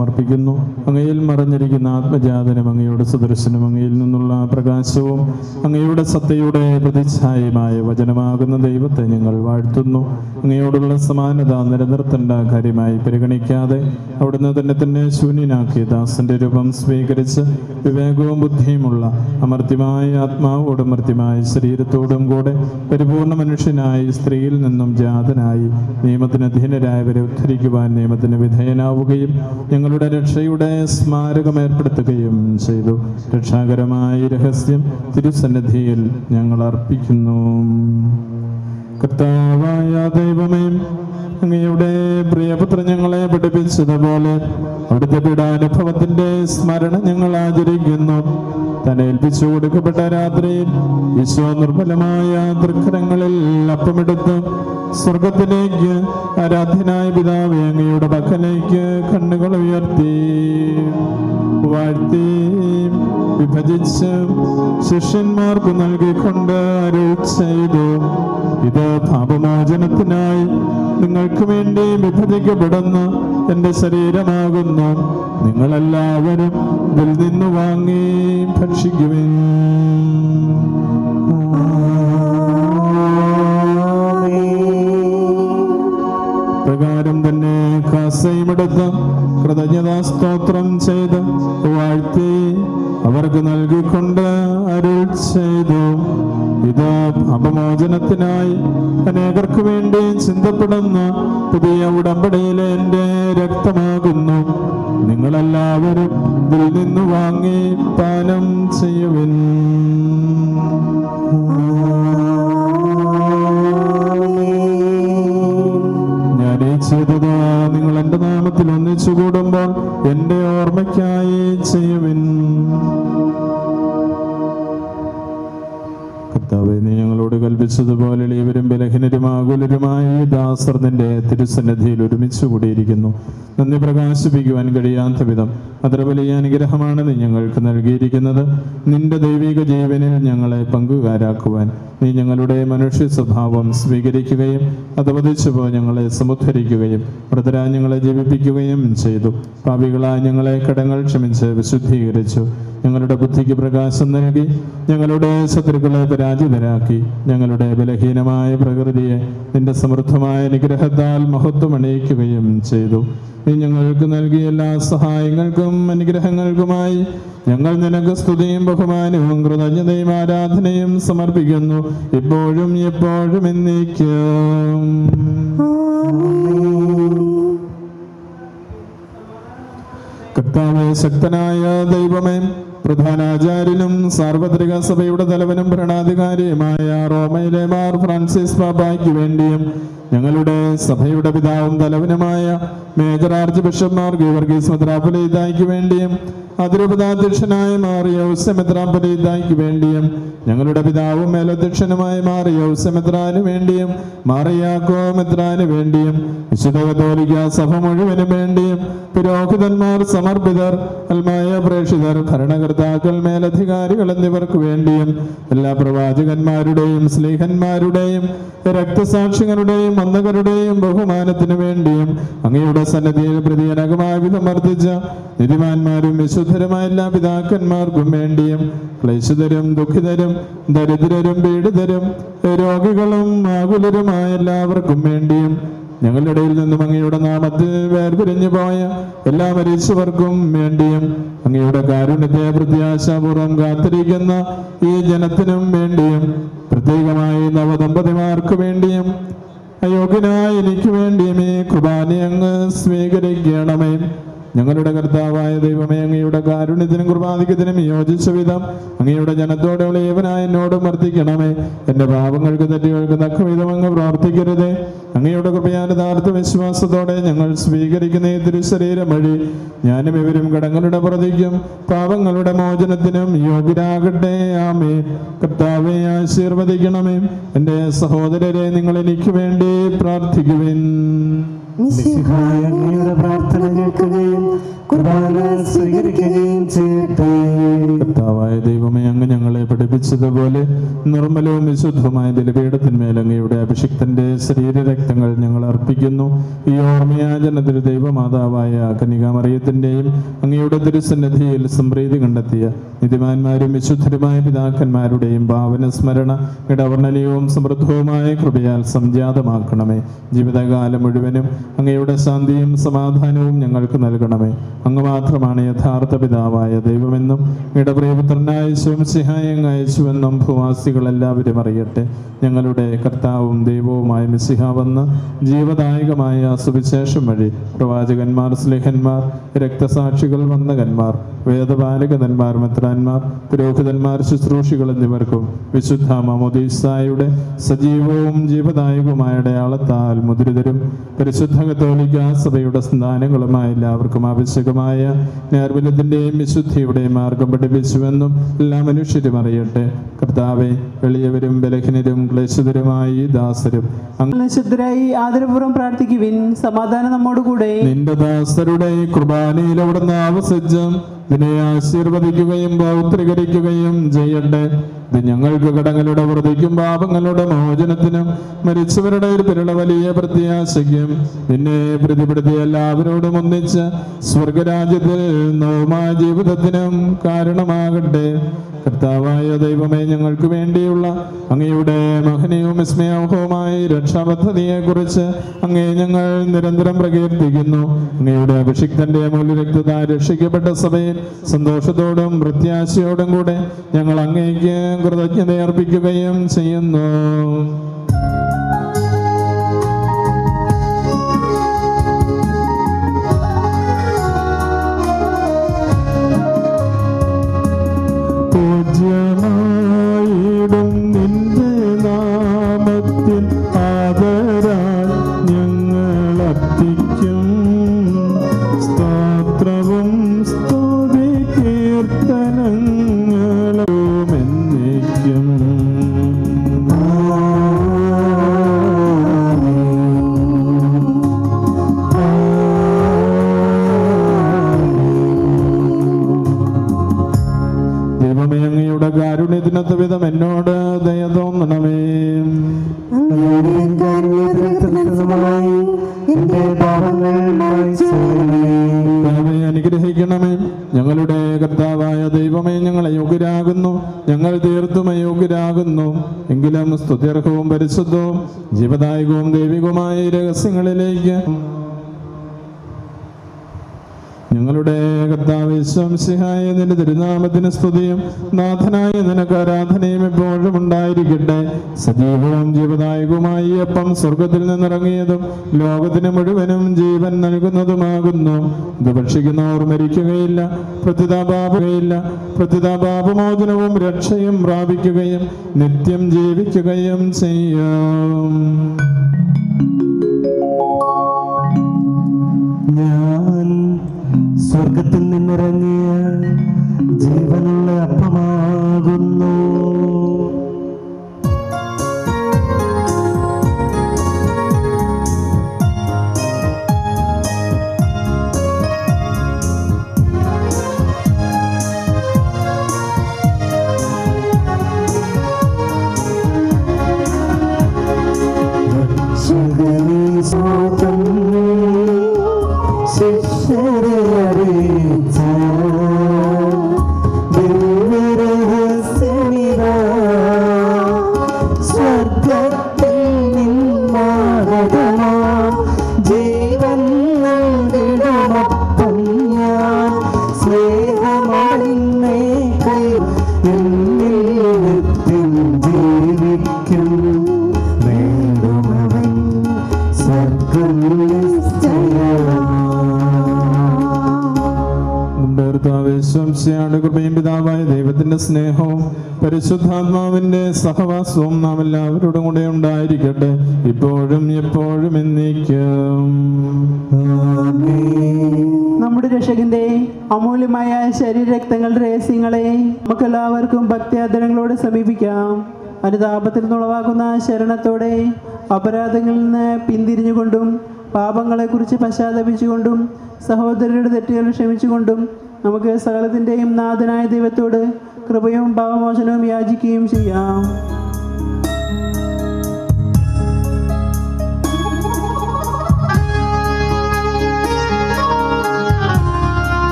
സമർപ്പിക്കുന്നു. അങ്ങയിൽ മറഞ്ഞിരിക്കുന്ന ആത്മജാതനം അങ്ങയോട് സുദർശനം പ്രകാശവും അങ്ങയുടെ സത്യയുടെ പ്രതിച്ഛായമായ വചനമാകുന്ന ദൈവത്തെ ഞങ്ങൾ വാഴ്ത്തുന്നു. അങ്ങയോടുള്ള സമാനത നിലനിർത്തേണ്ട കാര്യമായി പരിഗണിക്കാതെ അവിടുന്ന് തന്നെ തന്നെ ശൂന്യനാക്കിയ ദാസന്റെ രൂപം സ്വീകരിച്ച് വിവേകവും ബുദ്ധിയുമുള്ള അമർത്യമായ ആത്മാവോടും അമർത്യമായ ശരീരത്തോടും കൂടെ പരിപൂർണ മനുഷ്യനായി സ്ത്രീയിൽ നിന്നും ജാതനായി നിയമത്തിന് അധീനരായവരെ ഉദ്ധരിക്കുവാൻ നിയമത്തിന് വിധേയനാവുകയും ഞങ്ങളുടെ രക്ഷയുടെ സ്മാരകം ഏർപ്പെടുത്തുകയും ചെയ്തു. രക്ഷാകരമായ രഹസ്യം തിരുസന്നിധിയിൽ ഞങ്ങൾ അർപ്പിക്കുന്നു. കർത്താവായ ദൈവമേ അങ്ങയുടെ പ്രിയപുത്ര ഞങ്ങളെ പഠിപ്പിച്ചതുപോലെ അവിടുത്തെ പീഡാനുഭവത്തിന്റെ സ്മരണ ഞങ്ങൾ ആചരിക്കുന്നു. തന്നെ ഏൽപ്പിച്ചു കൊടുക്കപ്പെട്ട രാത്രിയിൽ ഈശോ നിർമ്മലമായ തൃക്കരങ്ങളിൽ അപ്പമെടുത്ത് സ്വർഗത്തിലേക്ക് ആരാധ്യനായ പിതാവ് അങ്ങയുടെ പക്കലേക്ക് കണ്ണുകൾ ഉയർത്തി വാഴ്ത്തി. വിഭജിച്ച് ശിഷ്യന്മാർക്ക് നൽകിക്കൊണ്ട് അരുൾ ചെയ്തു. ഇത് പാപമോചനത്തിനായി നിങ്ങൾക്ക് വേണ്ടി വിഭജിക്കപ്പെടുന്ന. എന്റെ ശരീരമാകുന്നു. നിങ്ങളെല്ലാവരും ഇതിൽ നിന്ന് വാങ്ങി ഭക്ഷിക്കുവിൻ. പ്രകാരം തന്നെ കാസയുമെടുത്ത് കൃതജ്ഞതാ സ്തോത്രം ചെയ്ത് വാഴ്ത്തി അവർക്ക് നൽകിക്കൊണ്ട് അരുൾ ചെയ്തു. ഇത് അപമോചനത്തിനായി അനേകർക്ക് വേണ്ടി ചിന്തപ്പെടുന്ന. പുതിയ ഉടമ്പടിയിലെ എന്റെ രക്തമാകുന്നു. നിങ്ങളെല്ലാവരും ഇതിൽ നിന്ന് വാങ്ങി പാനം ചെയ്യുവിൻ. നാമത്തിൽ ഒന്നിച്ചു കൂടുമ്പോൾ എന്റെ ഓർമ്മയ്ക്കായി ചെയ്യുവിൻ. ഞങ്ങളോട് കൽപ്പിച്ചതുപോലെ ഇവരും ബലഹീനരും ആകുലരുമായി ദാസർ നിന്റെ തിരുസന്നിധിയിൽ ഒരുമിച്ച് കൂടിയിരിക്കുന്നു. നന്ദി പ്രകാശിപ്പിക്കുവാൻ കഴിയാത്ത വിധം അത്ര വലിയ അനുഗ്രഹമാണ് നീ ഞങ്ങൾക്ക് നൽകിയിരിക്കുന്നത്. നിന്റെ ദൈവിക ജീവനിൽ ഞങ്ങളെ പങ്കുകാരാക്കുവാൻ നീ ഞങ്ങളുടെ മനുഷ്യ സ്വഭാവം സ്വീകരിക്കുകയും അതവധിച്ചുപോ ഞങ്ങളെ സമുദ്ധരിക്കുകയും മൃതരാ ഞങ്ങളെ ജീവിപ്പിക്കുകയും ചെയ്തു. പാപികളായ ഞങ്ങളെ കടങ്ങൾ ക്ഷമിച്ച് വിശുദ്ധീകരിച്ചു. ഞങ്ങളുടെ ബുദ്ധിക്ക് പ്രകാശം നൽകി ഞങ്ങളുടെ ശത്രുക്കളെ പരാജിതരാക്കി ഞങ്ങളുടെ ബലഹീനമായ പ്രകൃതിയെ നിന്റെ സമൃദ്ധമായ അനുഗ്രഹത്താൽ മഹത്വം അണിയിക്കുകയും ചെയ്തു. നീ ഞങ്ങൾക്ക് നൽകിയ എല്ലാ സഹായങ്ങൾക്കും അനുഗ്രഹങ്ങൾക്കുമായി ഞങ്ങൾ നിനക്ക് സ്തുതിയും ബഹുമാനവും കൃതജ്ഞതയും ആരാധനയും സമർപ്പിക്കുന്നു. ഇപ്പോഴും എപ്പോഴും എന്നേക്കും. കർത്താവെ ശക്തനായ ദൈവമേ പ്രധാനാചാര്യനും സാർവത്രിക സഭയുടെ തലവനും ഭരണാധികാരിയുമായ റോമയിലെ മാർ ഫ്രാൻസിസ് പാപ്പായ്ക്ക് വേണ്ടിയും ഞങ്ങളുടെ സഭയുടെ പിതാവും തലവനുമായ major archbishop Mar Geevarghese മദ്രാപുലിതായ്ക്ക് വേണ്ടിയും അതിരൂപതാധ്യക്ഷനായ മാറിയ യൗസ മെത്രാപ്പൊലീതായ്ക്ക് വേണ്ടിയും ഞങ്ങളുടെ പിതാവും മേലധ്യക്ഷനുമായി മാറിയ യൗസ വേണ്ടിയും മാറിയാക്കോ കോമിത്രാന് വേണ്ടിയും വിശുദ്ധ സഭ മുഴുവനും വേണ്ടിയും പുരോഹിതന്മാർ സമർപ്പിതർ അൽമായ പ്രേക്ഷിതർ ഭരണകർത്താക്കൾ മേലധികാരികൾ എന്നിവർക്ക് വേണ്ടിയും എല്ലാ പ്രവാചകന്മാരുടെയും സ്ലീഹന്മാരുടെയും രക്തസാക്ഷികളുടെയും വന്നകരുടെയും ബഹുമാനത്തിനു വേണ്ടിയും അങ്ങയുടെ സന്നദ്ധിയിൽ പ്രതിയനകമായ വർദ്ധിച്ച നിധിമാന്മാരും വിശുദ്ധരുമായ എല്ലാ പിതാക്കന്മാർക്കും വേണ്ടിയും ക്ലേശിതരും ദുഃഖിതരും ദരിദ്രരും പീഡിതരും രോഗികളും ആകുലരുമായ എല്ലാവർക്കും വേണ്ടിയും ഞങ്ങളുടെ ഇടയിൽ നിന്നും അങ്ങയുടെ നാമത്തിൽ വേർപിരിഞ്ഞു പോയ എല്ലാ മരിച്ചവർക്കും വേണ്ടിയും അങ്ങയുടെ കാരുണ്യത്തെ പ്രത്യാശാപൂർവം കാത്തിരിക്കുന്ന ഈ ജനത്തിനും വേണ്ടിയും പ്രത്യേകമായി നവദമ്പതിമാർക്ക് വേണ്ടിയും അയോഗ്യനായ എനിക്ക് വേണ്ടിയും ഈ കുർബാന അങ്ങ് സ്വീകരിക്കണമേ. ഞങ്ങളുടെ കർത്താവായ ദൈവമേ അങ്ങയുടെ കാരുണ്യത്തിനും കുർബാധിക്യത്തിനും യോജിച്ച വിധം അങ്ങയുടെ ജനത്തോടുള്ള ഏവനായ എന്നോടും വർദ്ധിക്കണമേ എന്റെ പാപങ്ങൾക്ക് തെറ്റുകൾക്ക് തക്ക വിധം അങ്ങ് പ്രവർത്തിക്കരുതേ. അങ്ങയുടെ കൃപയാനുദാർത്ഥ വിശ്വാസത്തോടെ ഞങ്ങൾ സ്വീകരിക്കുന്ന ഈ തിരുശരീരം വഴി ഞാനും ഇവരും കടങ്ങളുടെ പ്രതിക്കും പാപങ്ങളുടെ മോചനത്തിനും യോഗ്യരാകട്ടെ. ആമേ കർത്താവെ ആശീർവദിക്കണമേ. എന്റെ സഹോദരരെ നിങ്ങൾ എനിക്ക് വേണ്ടി പ്രാർത്ഥിക്കുവിൻ. മിശിഹായ അങ്ങയുടെ പ്രാർത്ഥന കേൾക്കുകയും കുർബാന സ്വീകരിക്കുകയും ചെയ്യട്ടെ. കർത്താവായ ദൈവമേ അങ്ങ് ഞങ്ങളെ പഠിപ്പിച്ചതുപോലെ നിർമ്മലവും വിശുദ്ധവുമായ ബലിപീഠത്തിന്മേൽ അങ്ങയുടെ അഭിഷിക്തന്റെ ശരീരരക്തങ്ങൾ ഞങ്ങൾ അർപ്പിക്കുന്നു. ഈ ഓർമ്മയാചനത്തിൽ ദൈവമാതാവായ കനികാമറിയത്തിന്റെയും അങ്ങയുടെ തിരുസന്നിധിയിൽ സംപ്രീതി കണ്ടെത്തിയ നിതിമാന്മാരും വിശുദ്ധരുമായ പിതാക്കന്മാരുടെയും ഭാവന സ്മരണ ഇടവർണനീയവും സമൃദ്ധവുമായ കൃപയാൽ സംജാതമാക്കണമേ. ജീവിതകാലം മുഴുവനും അങ്ങയുടെ ശാന്തിയും സമാധാനവും ഞങ്ങൾക്ക് നൽകണമേ. അങ്ങ് മാത്രമാണ് യഥാർത്ഥ പിതാവായ ദൈവമെന്നും ഇടപ്രിയപുത്രനായ ശിവംസിഹായ അങ്ങ് അയച്ചുവെന്നും ഭൂവാസികൾ എല്ലാവരും അറിയട്ടെ. ഞങ്ങളുടെ കർത്താവും ദൈവവുമായ മിസിഹ വന്ന് ജീവദായകമായ സുവിശേഷം വഴി പ്രവാചകന്മാർ സ്ലേഹന്മാർ രക്തസാക്ഷികൾ വന്ദകന്മാർ വേദപാലകന്മാർ മെത്രാന്മാർ പുരോഹിതന്മാർ ശുശ്രൂഷികൾ എന്നിവർക്കും വിശുദ്ധ മമോദീസായുടെ സജീവവും ജീവദായകവുമായ അടയാളത്താൽ മുദ്രിതരും പരിശുദ്ധ കത്തോലിക്ക സഭയുടെ സ്നാനങ്ങളുമായി എല്ലാവർക്കും ആവശ്യകമായ നേർബലത്തിന്റെയും വിശുദ്ധിയുടെയും മാർഗം പഠിപ്പിച്ചുവെന്നും എല്ലാ മനുഷ്യരും അറിയട്ടെ. കർത്താവെ എളിയവരും ബലഹീനരും ക്ലേശിതരുമായി ദാസരും ശുദ്ധരായി ആദരപൂർവം പ്രാർത്ഥിക്കുവിൻ. സമാധാനം നമ്മോടുകൂടെ. നിന്റെ ദാസരുടെ കുർബാനയിൽ അവിടുന്ന് ആവസിച്ചും ഇതിനെ ആശീർവദിക്കുകയും പൗത്രീകരിക്കുകയും ചെയ്യട്ടെ. ഇത് ഞങ്ങൾക്ക് കടങ്ങളുടെ വൃതിക്കും പാപങ്ങളുടെ മോചനത്തിനും മരിച്ചവരുടെ ഒരു പിരള വലിയ പ്രത്യാശയ്ക്കും നിന്നെ പ്രതിപ്പെടുത്തി എല്ലാവരോടും ഒന്നിച്ച് സ്വർഗരാജ്യത്തിൽ നവമായ ജീവിതത്തിനും കാരണമാകട്ടെ. കർത്താവായ ദൈവമേ ഞങ്ങൾക്ക് വേണ്ടിയുള്ള അങ്ങയുടെ മഹനീയവും വിസ്മയവുമായ രക്ഷാപദ്ധതിയെ കുറിച്ച് അങ്ങേ ഞങ്ങൾ നിരന്തരം പ്രകീർത്തിക്കുന്നു. അങ്ങയുടെ അഭിഷിക്തന്റെ മൂല്യരക്തത രക്ഷിക്കപ്പെട്ട സഭയിൽ സന്തോഷത്തോടും പ്രത്യാശയോടും കൂടെ ഞങ്ങൾ അങ്ങേക്ക് കൃതജ്ഞത അർപ്പിക്കുകയും ചെയ്യുന്നു. പൂജ്യമായിടും എന്നോട് ദയ തോന്നണമേ. അനുഗ്രഹിക്കണമേ. ഞങ്ങളുടെ കർത്താവായ ദൈവമേ ഞങ്ങളെ യോഗ്യരാകുന്നു. ഞങ്ങൾ തീർത്തും യോഗ്യരാകുന്നു. എങ്കിലും സ്തുത്യർഹവും പരിശുദ്ധവും ജീവദായകവും ദൈവികവുമായ രഹസ്യങ്ങളിലേക്ക് ഞങ്ങളുടെ കർത്താവ് തിരുനാമത്തിന് സ്തുതിയും നാഥനായ നിനക്ക് ആരാധനയും എപ്പോഴും ഉണ്ടായിരിക്കട്ടെ. സജീവവും ജീവദായകവുമായി അപ്പം സ്വർഗത്തിൽ നിന്നിറങ്ങിയതും ലോകത്തിന് മുഴുവനും ജീവൻ നൽകുന്നതുമാകുന്നു. ഇത് മരിക്കുകയില്ല പ്രത്യതാപാപകയില്ല പ്രത്യതാപാപമോചനവും രക്ഷയും പ്രാപിക്കുകയും നിത്യം ജീവിക്കുകയും ചെയ്യും. ഞാൻ സ്വർഗത്തിൽ നിന്നിറങ്ങിയ ജീവനുള്ള അപ്പമാകുന്നു. കർത്താവേ, കൃപയും പിതാവായ ദൈവത്തിന്റെ സ്നേഹവും പരിശുദ്ധാത്മാവിന്റെ സഹവാസവും നാം എല്ലാവരോടും കൂടെ ഉണ്ടായിരിക്കട്ടെ. ഇപ്പോഴും എപ്പോഴും എന്നേക്കും. നമ്മുടെ രക്ഷകന്റെ അമൂല്യമായ ശരീരരക്തങ്ങളുടെ രഹസ്യങ്ങളെ നമുക്കെല്ലാവർക്കും ഭക്തിയാദരങ്ങളോട് സമീപിക്കാം. അനുതാപത്തിൽ നിന്നുളവാക്കുന്ന ശരണത്തോടെ അപരാധങ്ങളിൽ നിന്ന് പിന്തിരിഞ്ഞുകൊണ്ടും പാപങ്ങളെക്കുറിച്ച് പശ്ചാത്തപിച്ചുകൊണ്ടും സഹോദരരുടെ തെറ്റുകൾ ക്ഷമിച്ചുകൊണ്ടും നമുക്ക് സകലത്തിന്റെയും നാഥനായ ദൈവത്തോട് കൃപയും പാപമോചനവും യാചിക്കുകയും ചെയ്യാം.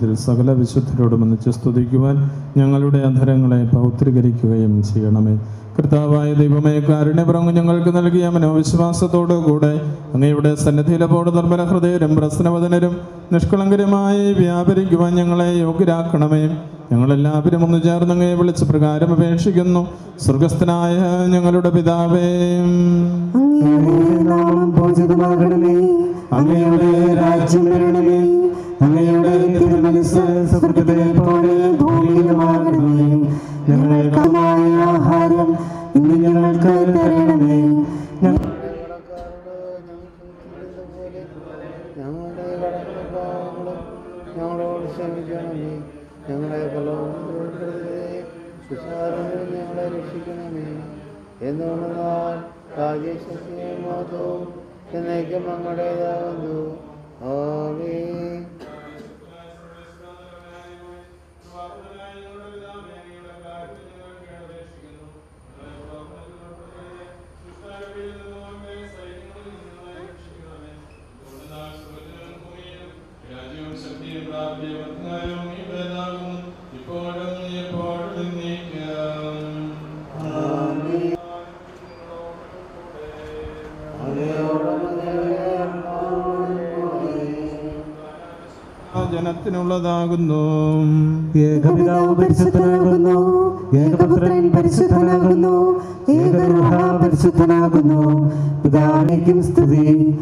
സ്വർഗരാജ്യത്തിൽ സകല വിശുദ്ധരോടും ഒന്നിച്ച് സ്തുതിക്കുവാൻ ഞങ്ങളുടെ അധരങ്ങളെ പൗത്രീകരിക്കുകയും ചെയ്യണമേ. കർത്താവായ ദൈവമേ കാരുണ്യപുറങ്ങ് ഞങ്ങൾക്ക് നൽകിയ മനോവിശ്വാസത്തോടു കൂടെ അങ്ങയുടെ സന്നിധിയിലപ്പോട് നിർമ്മല ഹൃദയരും പ്രശ്നവദനരും നിഷ്കളങ്കരമായി വ്യാപരിക്കുവാൻ ഞങ്ങളെ യോഗ്യരാക്കണമേ. ഞങ്ങളെല്ലാവരും ഒന്ന് ചേർന്ന് അങ്ങയെ വിളിച്ച് പ്രകാരം അപേക്ഷിക്കുന്നു. സ്വർഗസ്ഥനായ ഞങ്ങളുടെ പിതാവേ. അങ്ങയുടെ രാജ്യം വരണമേ. അങ്ങയുടെ തിരുമനസ് സ്വർഗത്തെ പോലെ ഭൂമിയിലുമാകണമേ ഞങ്ങൾക്കുമായ ആഹാരം ഇന്ന് ഞങ്ങൾക്ക് തരണമേ. ഞങ്ങളുടെ കടപ്പാടുകളും ഞങ്ങളോട് ക്ഷമിക്കണമേ. ഞങ്ങളെ തുഷാരങ്ങളിൽ ഞങ്ങളെ രക്ഷിക്കണമേ. രാജ്യശക്തിയും മാത്രവും എന്നേക്കും ഞങ്ങളുടേതാകുന്നു ആമേ ഏകപിതാവ് പരിശുദ്ധനാകുന്നു. ഏകപുത്രൻ പരിശുദ്ധനാകുന്നു. പരിശുദ്ധനാകുന്നു. പിതാവിനേക്കും സ്തുതി.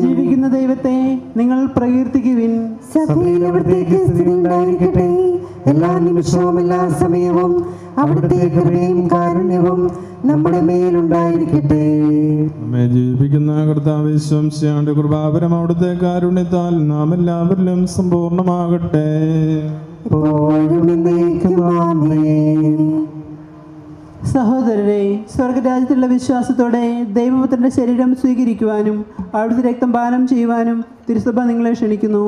ജീവിക്കുന്ന ദൈവത്തെ നിങ്ങൾ പ്രകീർത്തിക്കുവിൻ. സഭയിൽ അവിടത്തേക്ക് സ്ഥിതി ഉണ്ടായിരിക്കട്ടെ. എല്ലാ നിമിഷവും എല്ലാ സമയവും അവിടുത്തെ കൃപയും കാരുണ്യവും നമ്മുടെ മേലുണ്ടായിരിക്കട്ടെ. നമ്മെ ജീവിപ്പിക്കുന്ന കർത്താവ് വിശ്വംശാണ്ട് കൃപാപരം അവിടുത്തെ കാരുണ്യത്താൽ നാം എല്ലാവരിലും സമ്പൂർണമാകട്ടെ സഹോദരരെ സ്വർഗരാജ്യത്തിലുള്ള വിശ്വാസത്തോടെ ദൈവപുത്രന്റെ ശരീരം സ്വീകരിക്കുവാനും അവിടുത്തെ രക്തം പാനം ചെയ്യുവാനും തിരുസഭ നിങ്ങളെ ക്ഷണിക്കുന്നു.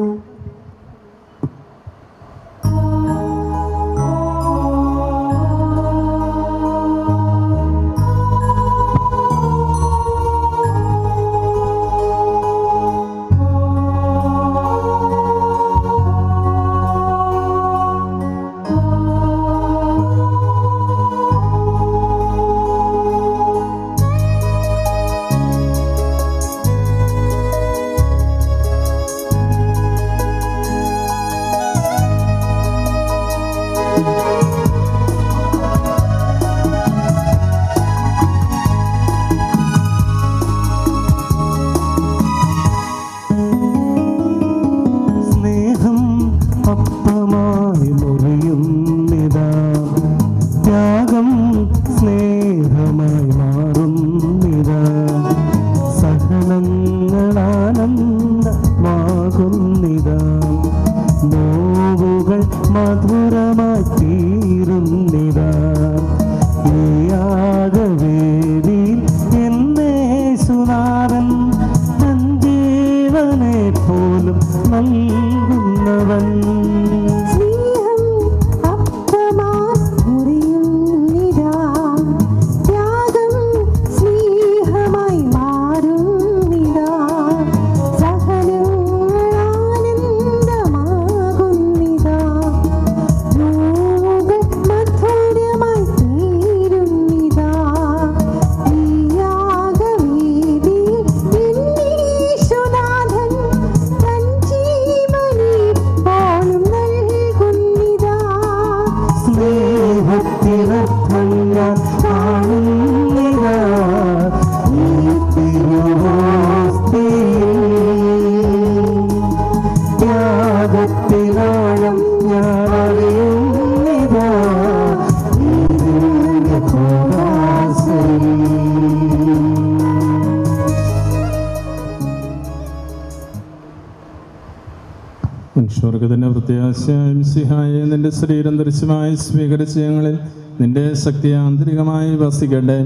ശരീരം ദൃശ്യമായി സ്വീകരിച്ച ഞങ്ങളിൽ നിന്റെ ശക്തി ആന്തരികമായി വസിക്കട്ടെ.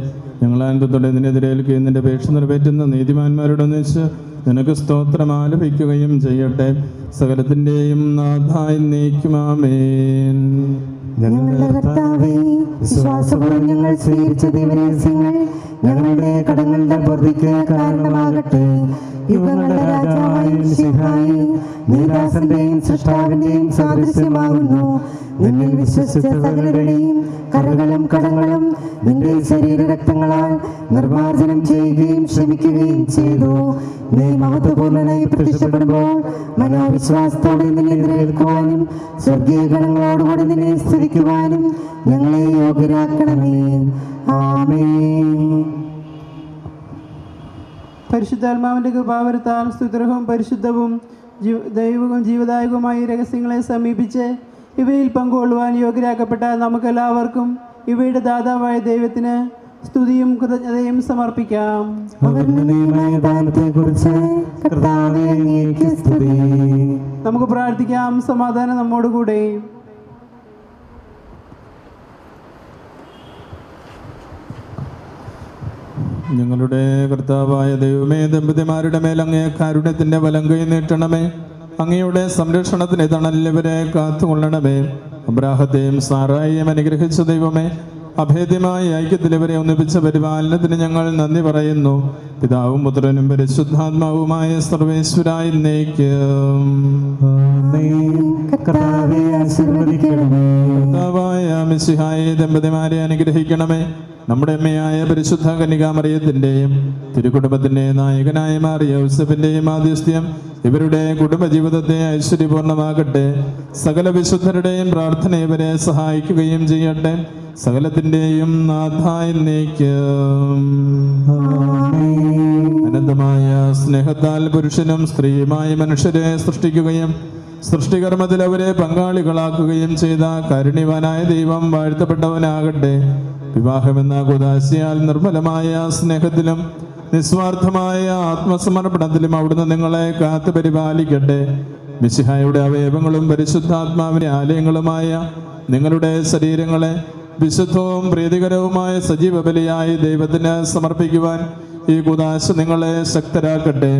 ഞങ്ങളാനന്ദത്തോടെ നിന്നെതിരേൽക്കുകയും നിന്റെ പേക്ഷ നിറവേറ്റുന്ന നീതിമാന്മാരുടെ ഒന്നിച്ച് നിനക്ക് സ്തോത്രം ആലപിക്കുകയും ചെയ്യട്ടെ. സകലത്തിന്റെയും നാഥായി നീക്കുമാമേൻ ഞങ്ങളുടെ ഞങ്ങൾ ഞങ്ങളുടെ കടങ്ങളുടെ പൊറുതിക്ക് കാരണമാകട്ടെ സകലരുടെയും കരകളും കടങ്ങളും നിന്റെ ശരീരരക്തങ്ങളാൽ നിർമാർജനം ചെയ്യുകയും ക്ഷമിക്കുകയും ചെയ്തു. നീ മഹത്വപൂർണനായി പ്രത്യക്ഷപ്പെടുമ്പോൾ മനോവിശ്വാസത്തോടെ നിന്നെ നിലനിൽക്കുവാനും സ്വർഗീയ ഗണങ്ങളോടുകൂടി നിന്നെ സ്തുതിക്കുവാനും ഞങ്ങളെ യോഗ്യരാക്കണമേ. ആമേ പരിശുദ്ധാത്മാവിന്റെ കൃപാവരത്താൽ സ്തുതിർഹവും പരിശുദ്ധവും ദൈവവും ജീവദായകവുമായ രഹസ്യങ്ങളെ സമീപിച്ച് ഇവയിൽ പങ്കുകൊള്ളുവാൻ യോഗ്യരാക്കപ്പെട്ട നമുക്കെല്ലാവർക്കും ഇവയുടെ ദാതാവായ ദൈവത്തിന് സ്തുതിയും കൃതജ്ഞതയും സമർപ്പിക്കാം. നമുക്ക് പ്രാർത്ഥിക്കാം സമാധാനം നമ്മോടുകൂടെ. ഞങ്ങളുടെ കർത്താവായ ദൈവമേ ദമ്പതിമാരുടെ മേൽ അങ്ങേ കാരുണ്യത്തിന്റെ വലം കൈ നീട്ടണമേ. അങ്ങയുടെ സംരക്ഷണത്തിന് തണലിവരെ കാത്തുകൊള്ളണമേ. അബ്രാഹത്തെയും സാറായിയും അനുഗ്രഹിച്ച ദൈവമേ അഭേദ്യമായ ഐക്യത്തിലിവരെ ഒന്നിപ്പിച്ച പരിപാലനത്തിന് ഞങ്ങൾ നന്ദി പറയുന്നു. പിതാവും പുത്രനും പരിശുദ്ധാത്മാവുമായ സർവേശ്വരായി നയിക്കും. ദമ്പതിമാരെ അനുഗ്രഹിക്കണമേ. നമ്മുടെ അമ്മയായ പരിശുദ്ധ കന്യകാമറിയത്തിന്റെയും തിരുക്കുടുംബത്തിന്റെ നായകനായ മാറിയ യൂസഫിന്റെയും ആദ്യസ്ഥ്യം ഇവരുടെ കുടുംബജീവിതത്തെ ഐശ്വര്യപൂർണമാകട്ടെ സകല വിശുദ്ധരുടെയും പ്രാർത്ഥന ഇവരെ സഹായിക്കുകയും ചെയ്യട്ടെ. സകലത്തിന്റെയും നാഥായി നീക്കും അനന്തമായ സ്നേഹത്താൽ പുരുഷനും സ്ത്രീയുമായി മനുഷ്യരെ സൃഷ്ടിക്കുകയും സൃഷ്ടികർമ്മത്തിൽ അവരെ പങ്കാളികളാക്കുകയും ചെയ്ത കരുണിവനായ ദൈവം വാഴ്ത്തപ്പെട്ടവനാകട്ടെ. വിവാഹമെന്ന കുദാശയാൽ നിർമ്മലമായ സ്നേഹത്തിലും നിസ്വാർത്ഥമായ ആത്മസമർപ്പണത്തിലും അവിടുന്ന് നിങ്ങളെ കാത്തു പരിപാലിക്കട്ടെ. മിശിഹായുടെ അവയവങ്ങളും പരിശുദ്ധാത്മാവിന്റെ ആലയങ്ങളുമായ നിങ്ങളുടെ ശരീരങ്ങളെ വിശുദ്ധവും പ്രീതികരവുമായ സജീവ ബലിയായി ദൈവത്തിന് സമർപ്പിക്കുവാൻ ഈ കുദാശ നിങ്ങളെ ശക്തരാക്കട്ടെ.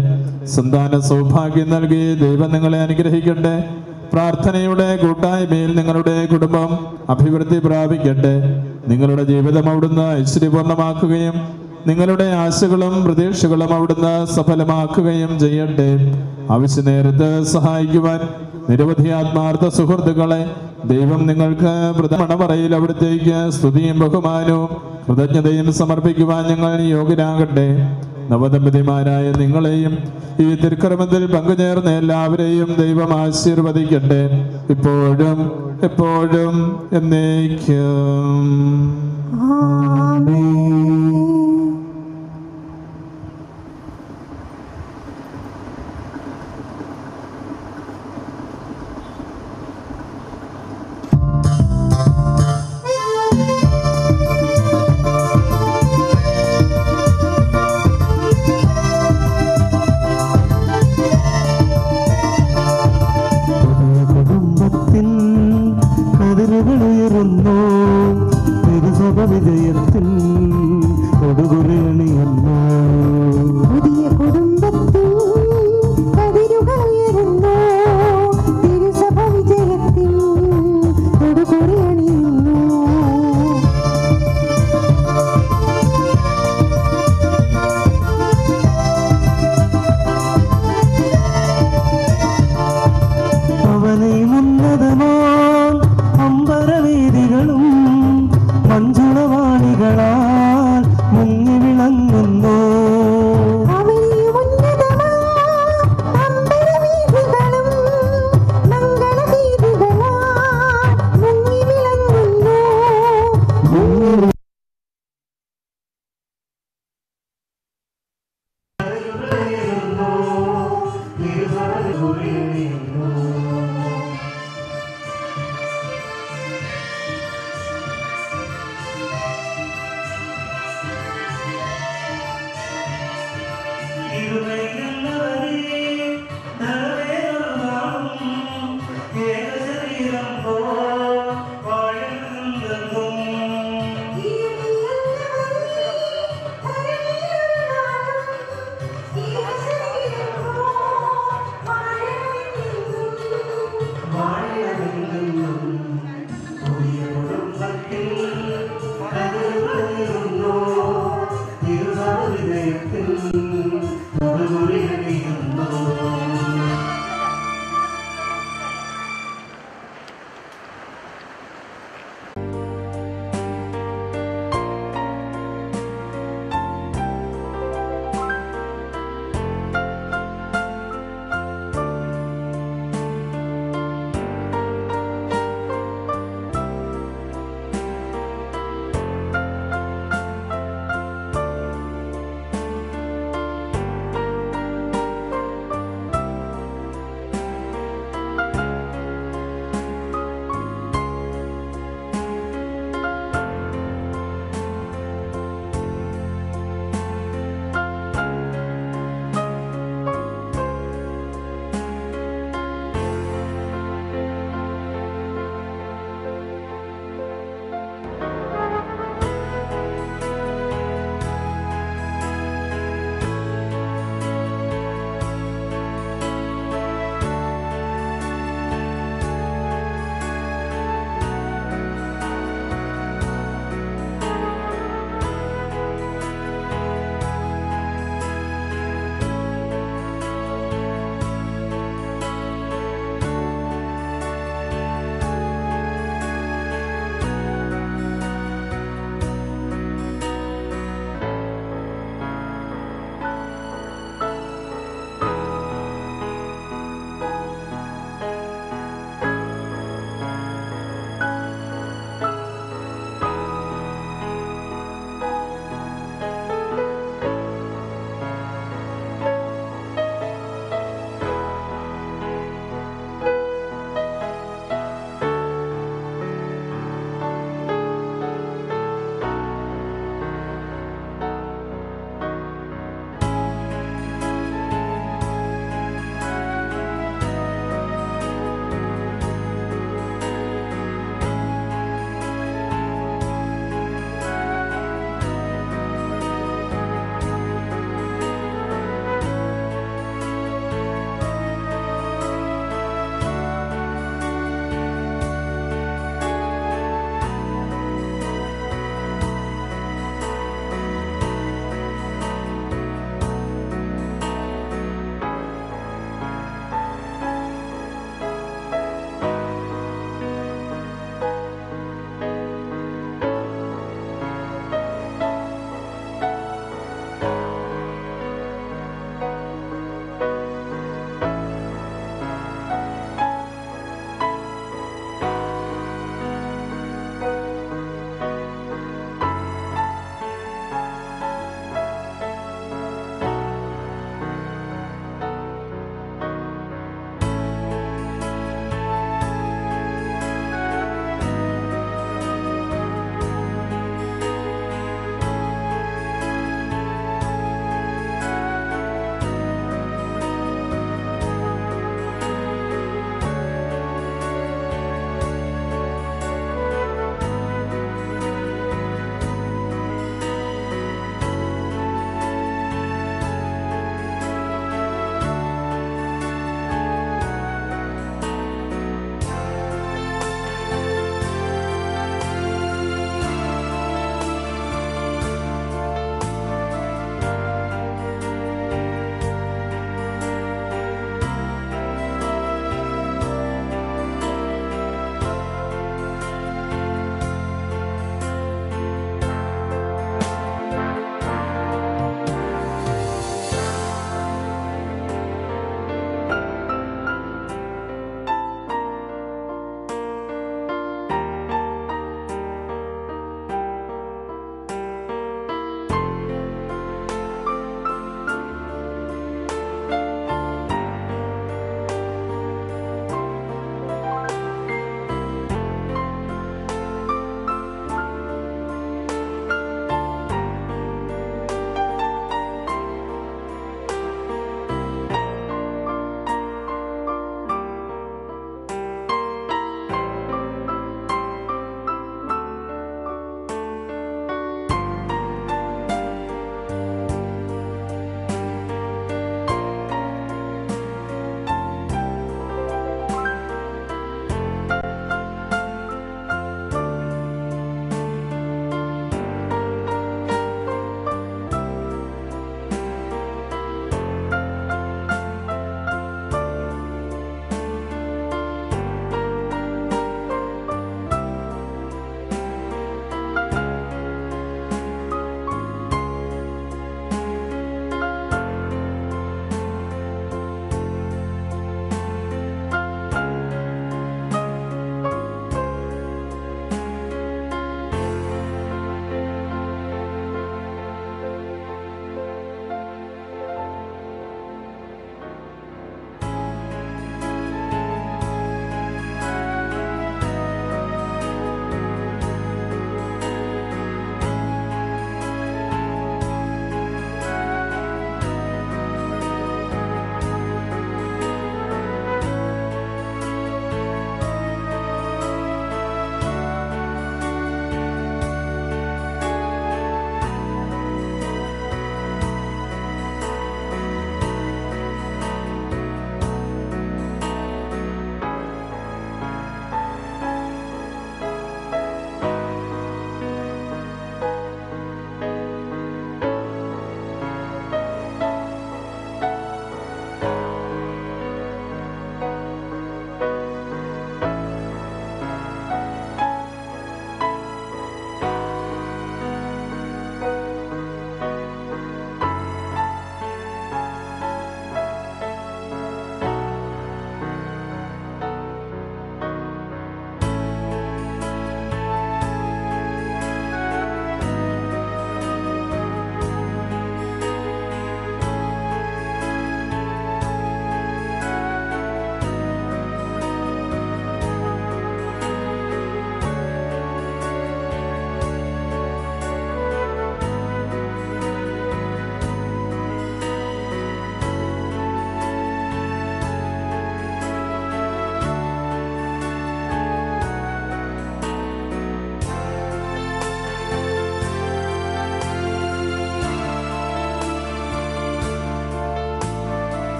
സന്താന സൗഭാഗ്യം നൽകി ദൈവം നിങ്ങളെ അനുഗ്രഹിക്കട്ടെ. പ്രാർത്ഥനയുടെ കൂട്ടായ്മയിൽ നിങ്ങളുടെ കുടുംബം അഭിവൃദ്ധി പ്രാപിക്കട്ടെ. നിങ്ങളുടെ ജീവിതം അവിടുന്ന് ഐശ്വര്യപൂർണമാക്കുകയും നിങ്ങളുടെ ആശകളും പ്രതീക്ഷകളും അവിടുന്ന് സഫലമാക്കുകയും ചെയ്യട്ടെ. ആവശ്യ നേരത്ത് സഹായിക്കുവാൻ നിരവധി ആത്മാർത്ഥ സുഹൃത്തുക്കളെ ദൈവം നിങ്ങൾക്ക് മണമറയിൽ അവിടത്തേക്ക് സ്തുതിയും ബഹുമാനവും കൃതജ്ഞതയും സമർപ്പിക്കുവാൻ ഞങ്ങൾ യോഗ്യരാകട്ടെ. നവദമ്പതിമാരായ നിങ്ങളെയും ഈ തിരുക്കർമ്മത്തിൽ പങ്കുചേർന്ന എല്ലാവരെയും ദൈവം ആശീർവദിക്കട്ടെ. ഇപ്പോഴും എപ്പോഴും എന്നേക്കും. ലോകവിജയത്തിൽ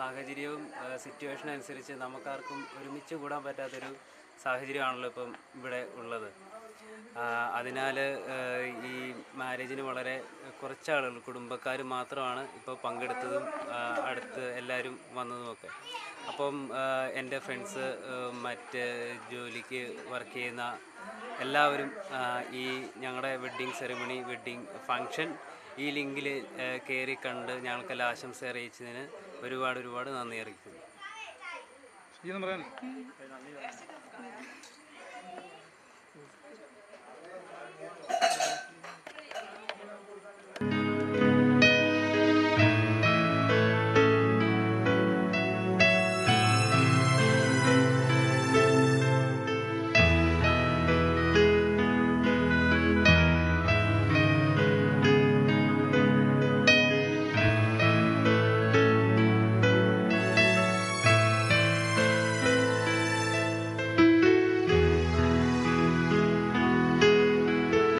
സാഹചര്യവും സിറ്റുവേഷൻ അനുസരിച്ച് നമുക്കാർക്കും ഒരുമിച്ച് കൂടാൻ പറ്റാത്തൊരു സാഹചര്യമാണല്ലോ ഇപ്പം ഇവിടെ ഉള്ളത്. അതിനാൽ ഈ മാരേജിന് വളരെ കുറച്ച് ആളുകൾ കുടുംബക്കാർ മാത്രമാണ് ഇപ്പോൾ പങ്കെടുത്തതും അടുത്ത് എല്ലാവരും വന്നതുമൊക്കെ. അപ്പം എന്റെ ഫ്രണ്ട്സ് മറ്റ് ജോലിക്ക് വർക്ക് ചെയ്യുന്ന എല്ലാവരും ഈ ഞങ്ങളുടെ വെഡ്ഡിങ് സെറിമണി വെഡ്ഡിങ് ഫങ്ഷൻ ഈ ലിങ്കിൽ കയറി കണ്ട് ഞങ്ങൾക്കെല്ലാം ആശംസ അറിയിച്ചതിന് ഒരുപാട് ഒരുപാട് നന്ദി അറിയിക്കുന്നു. പറയാൻ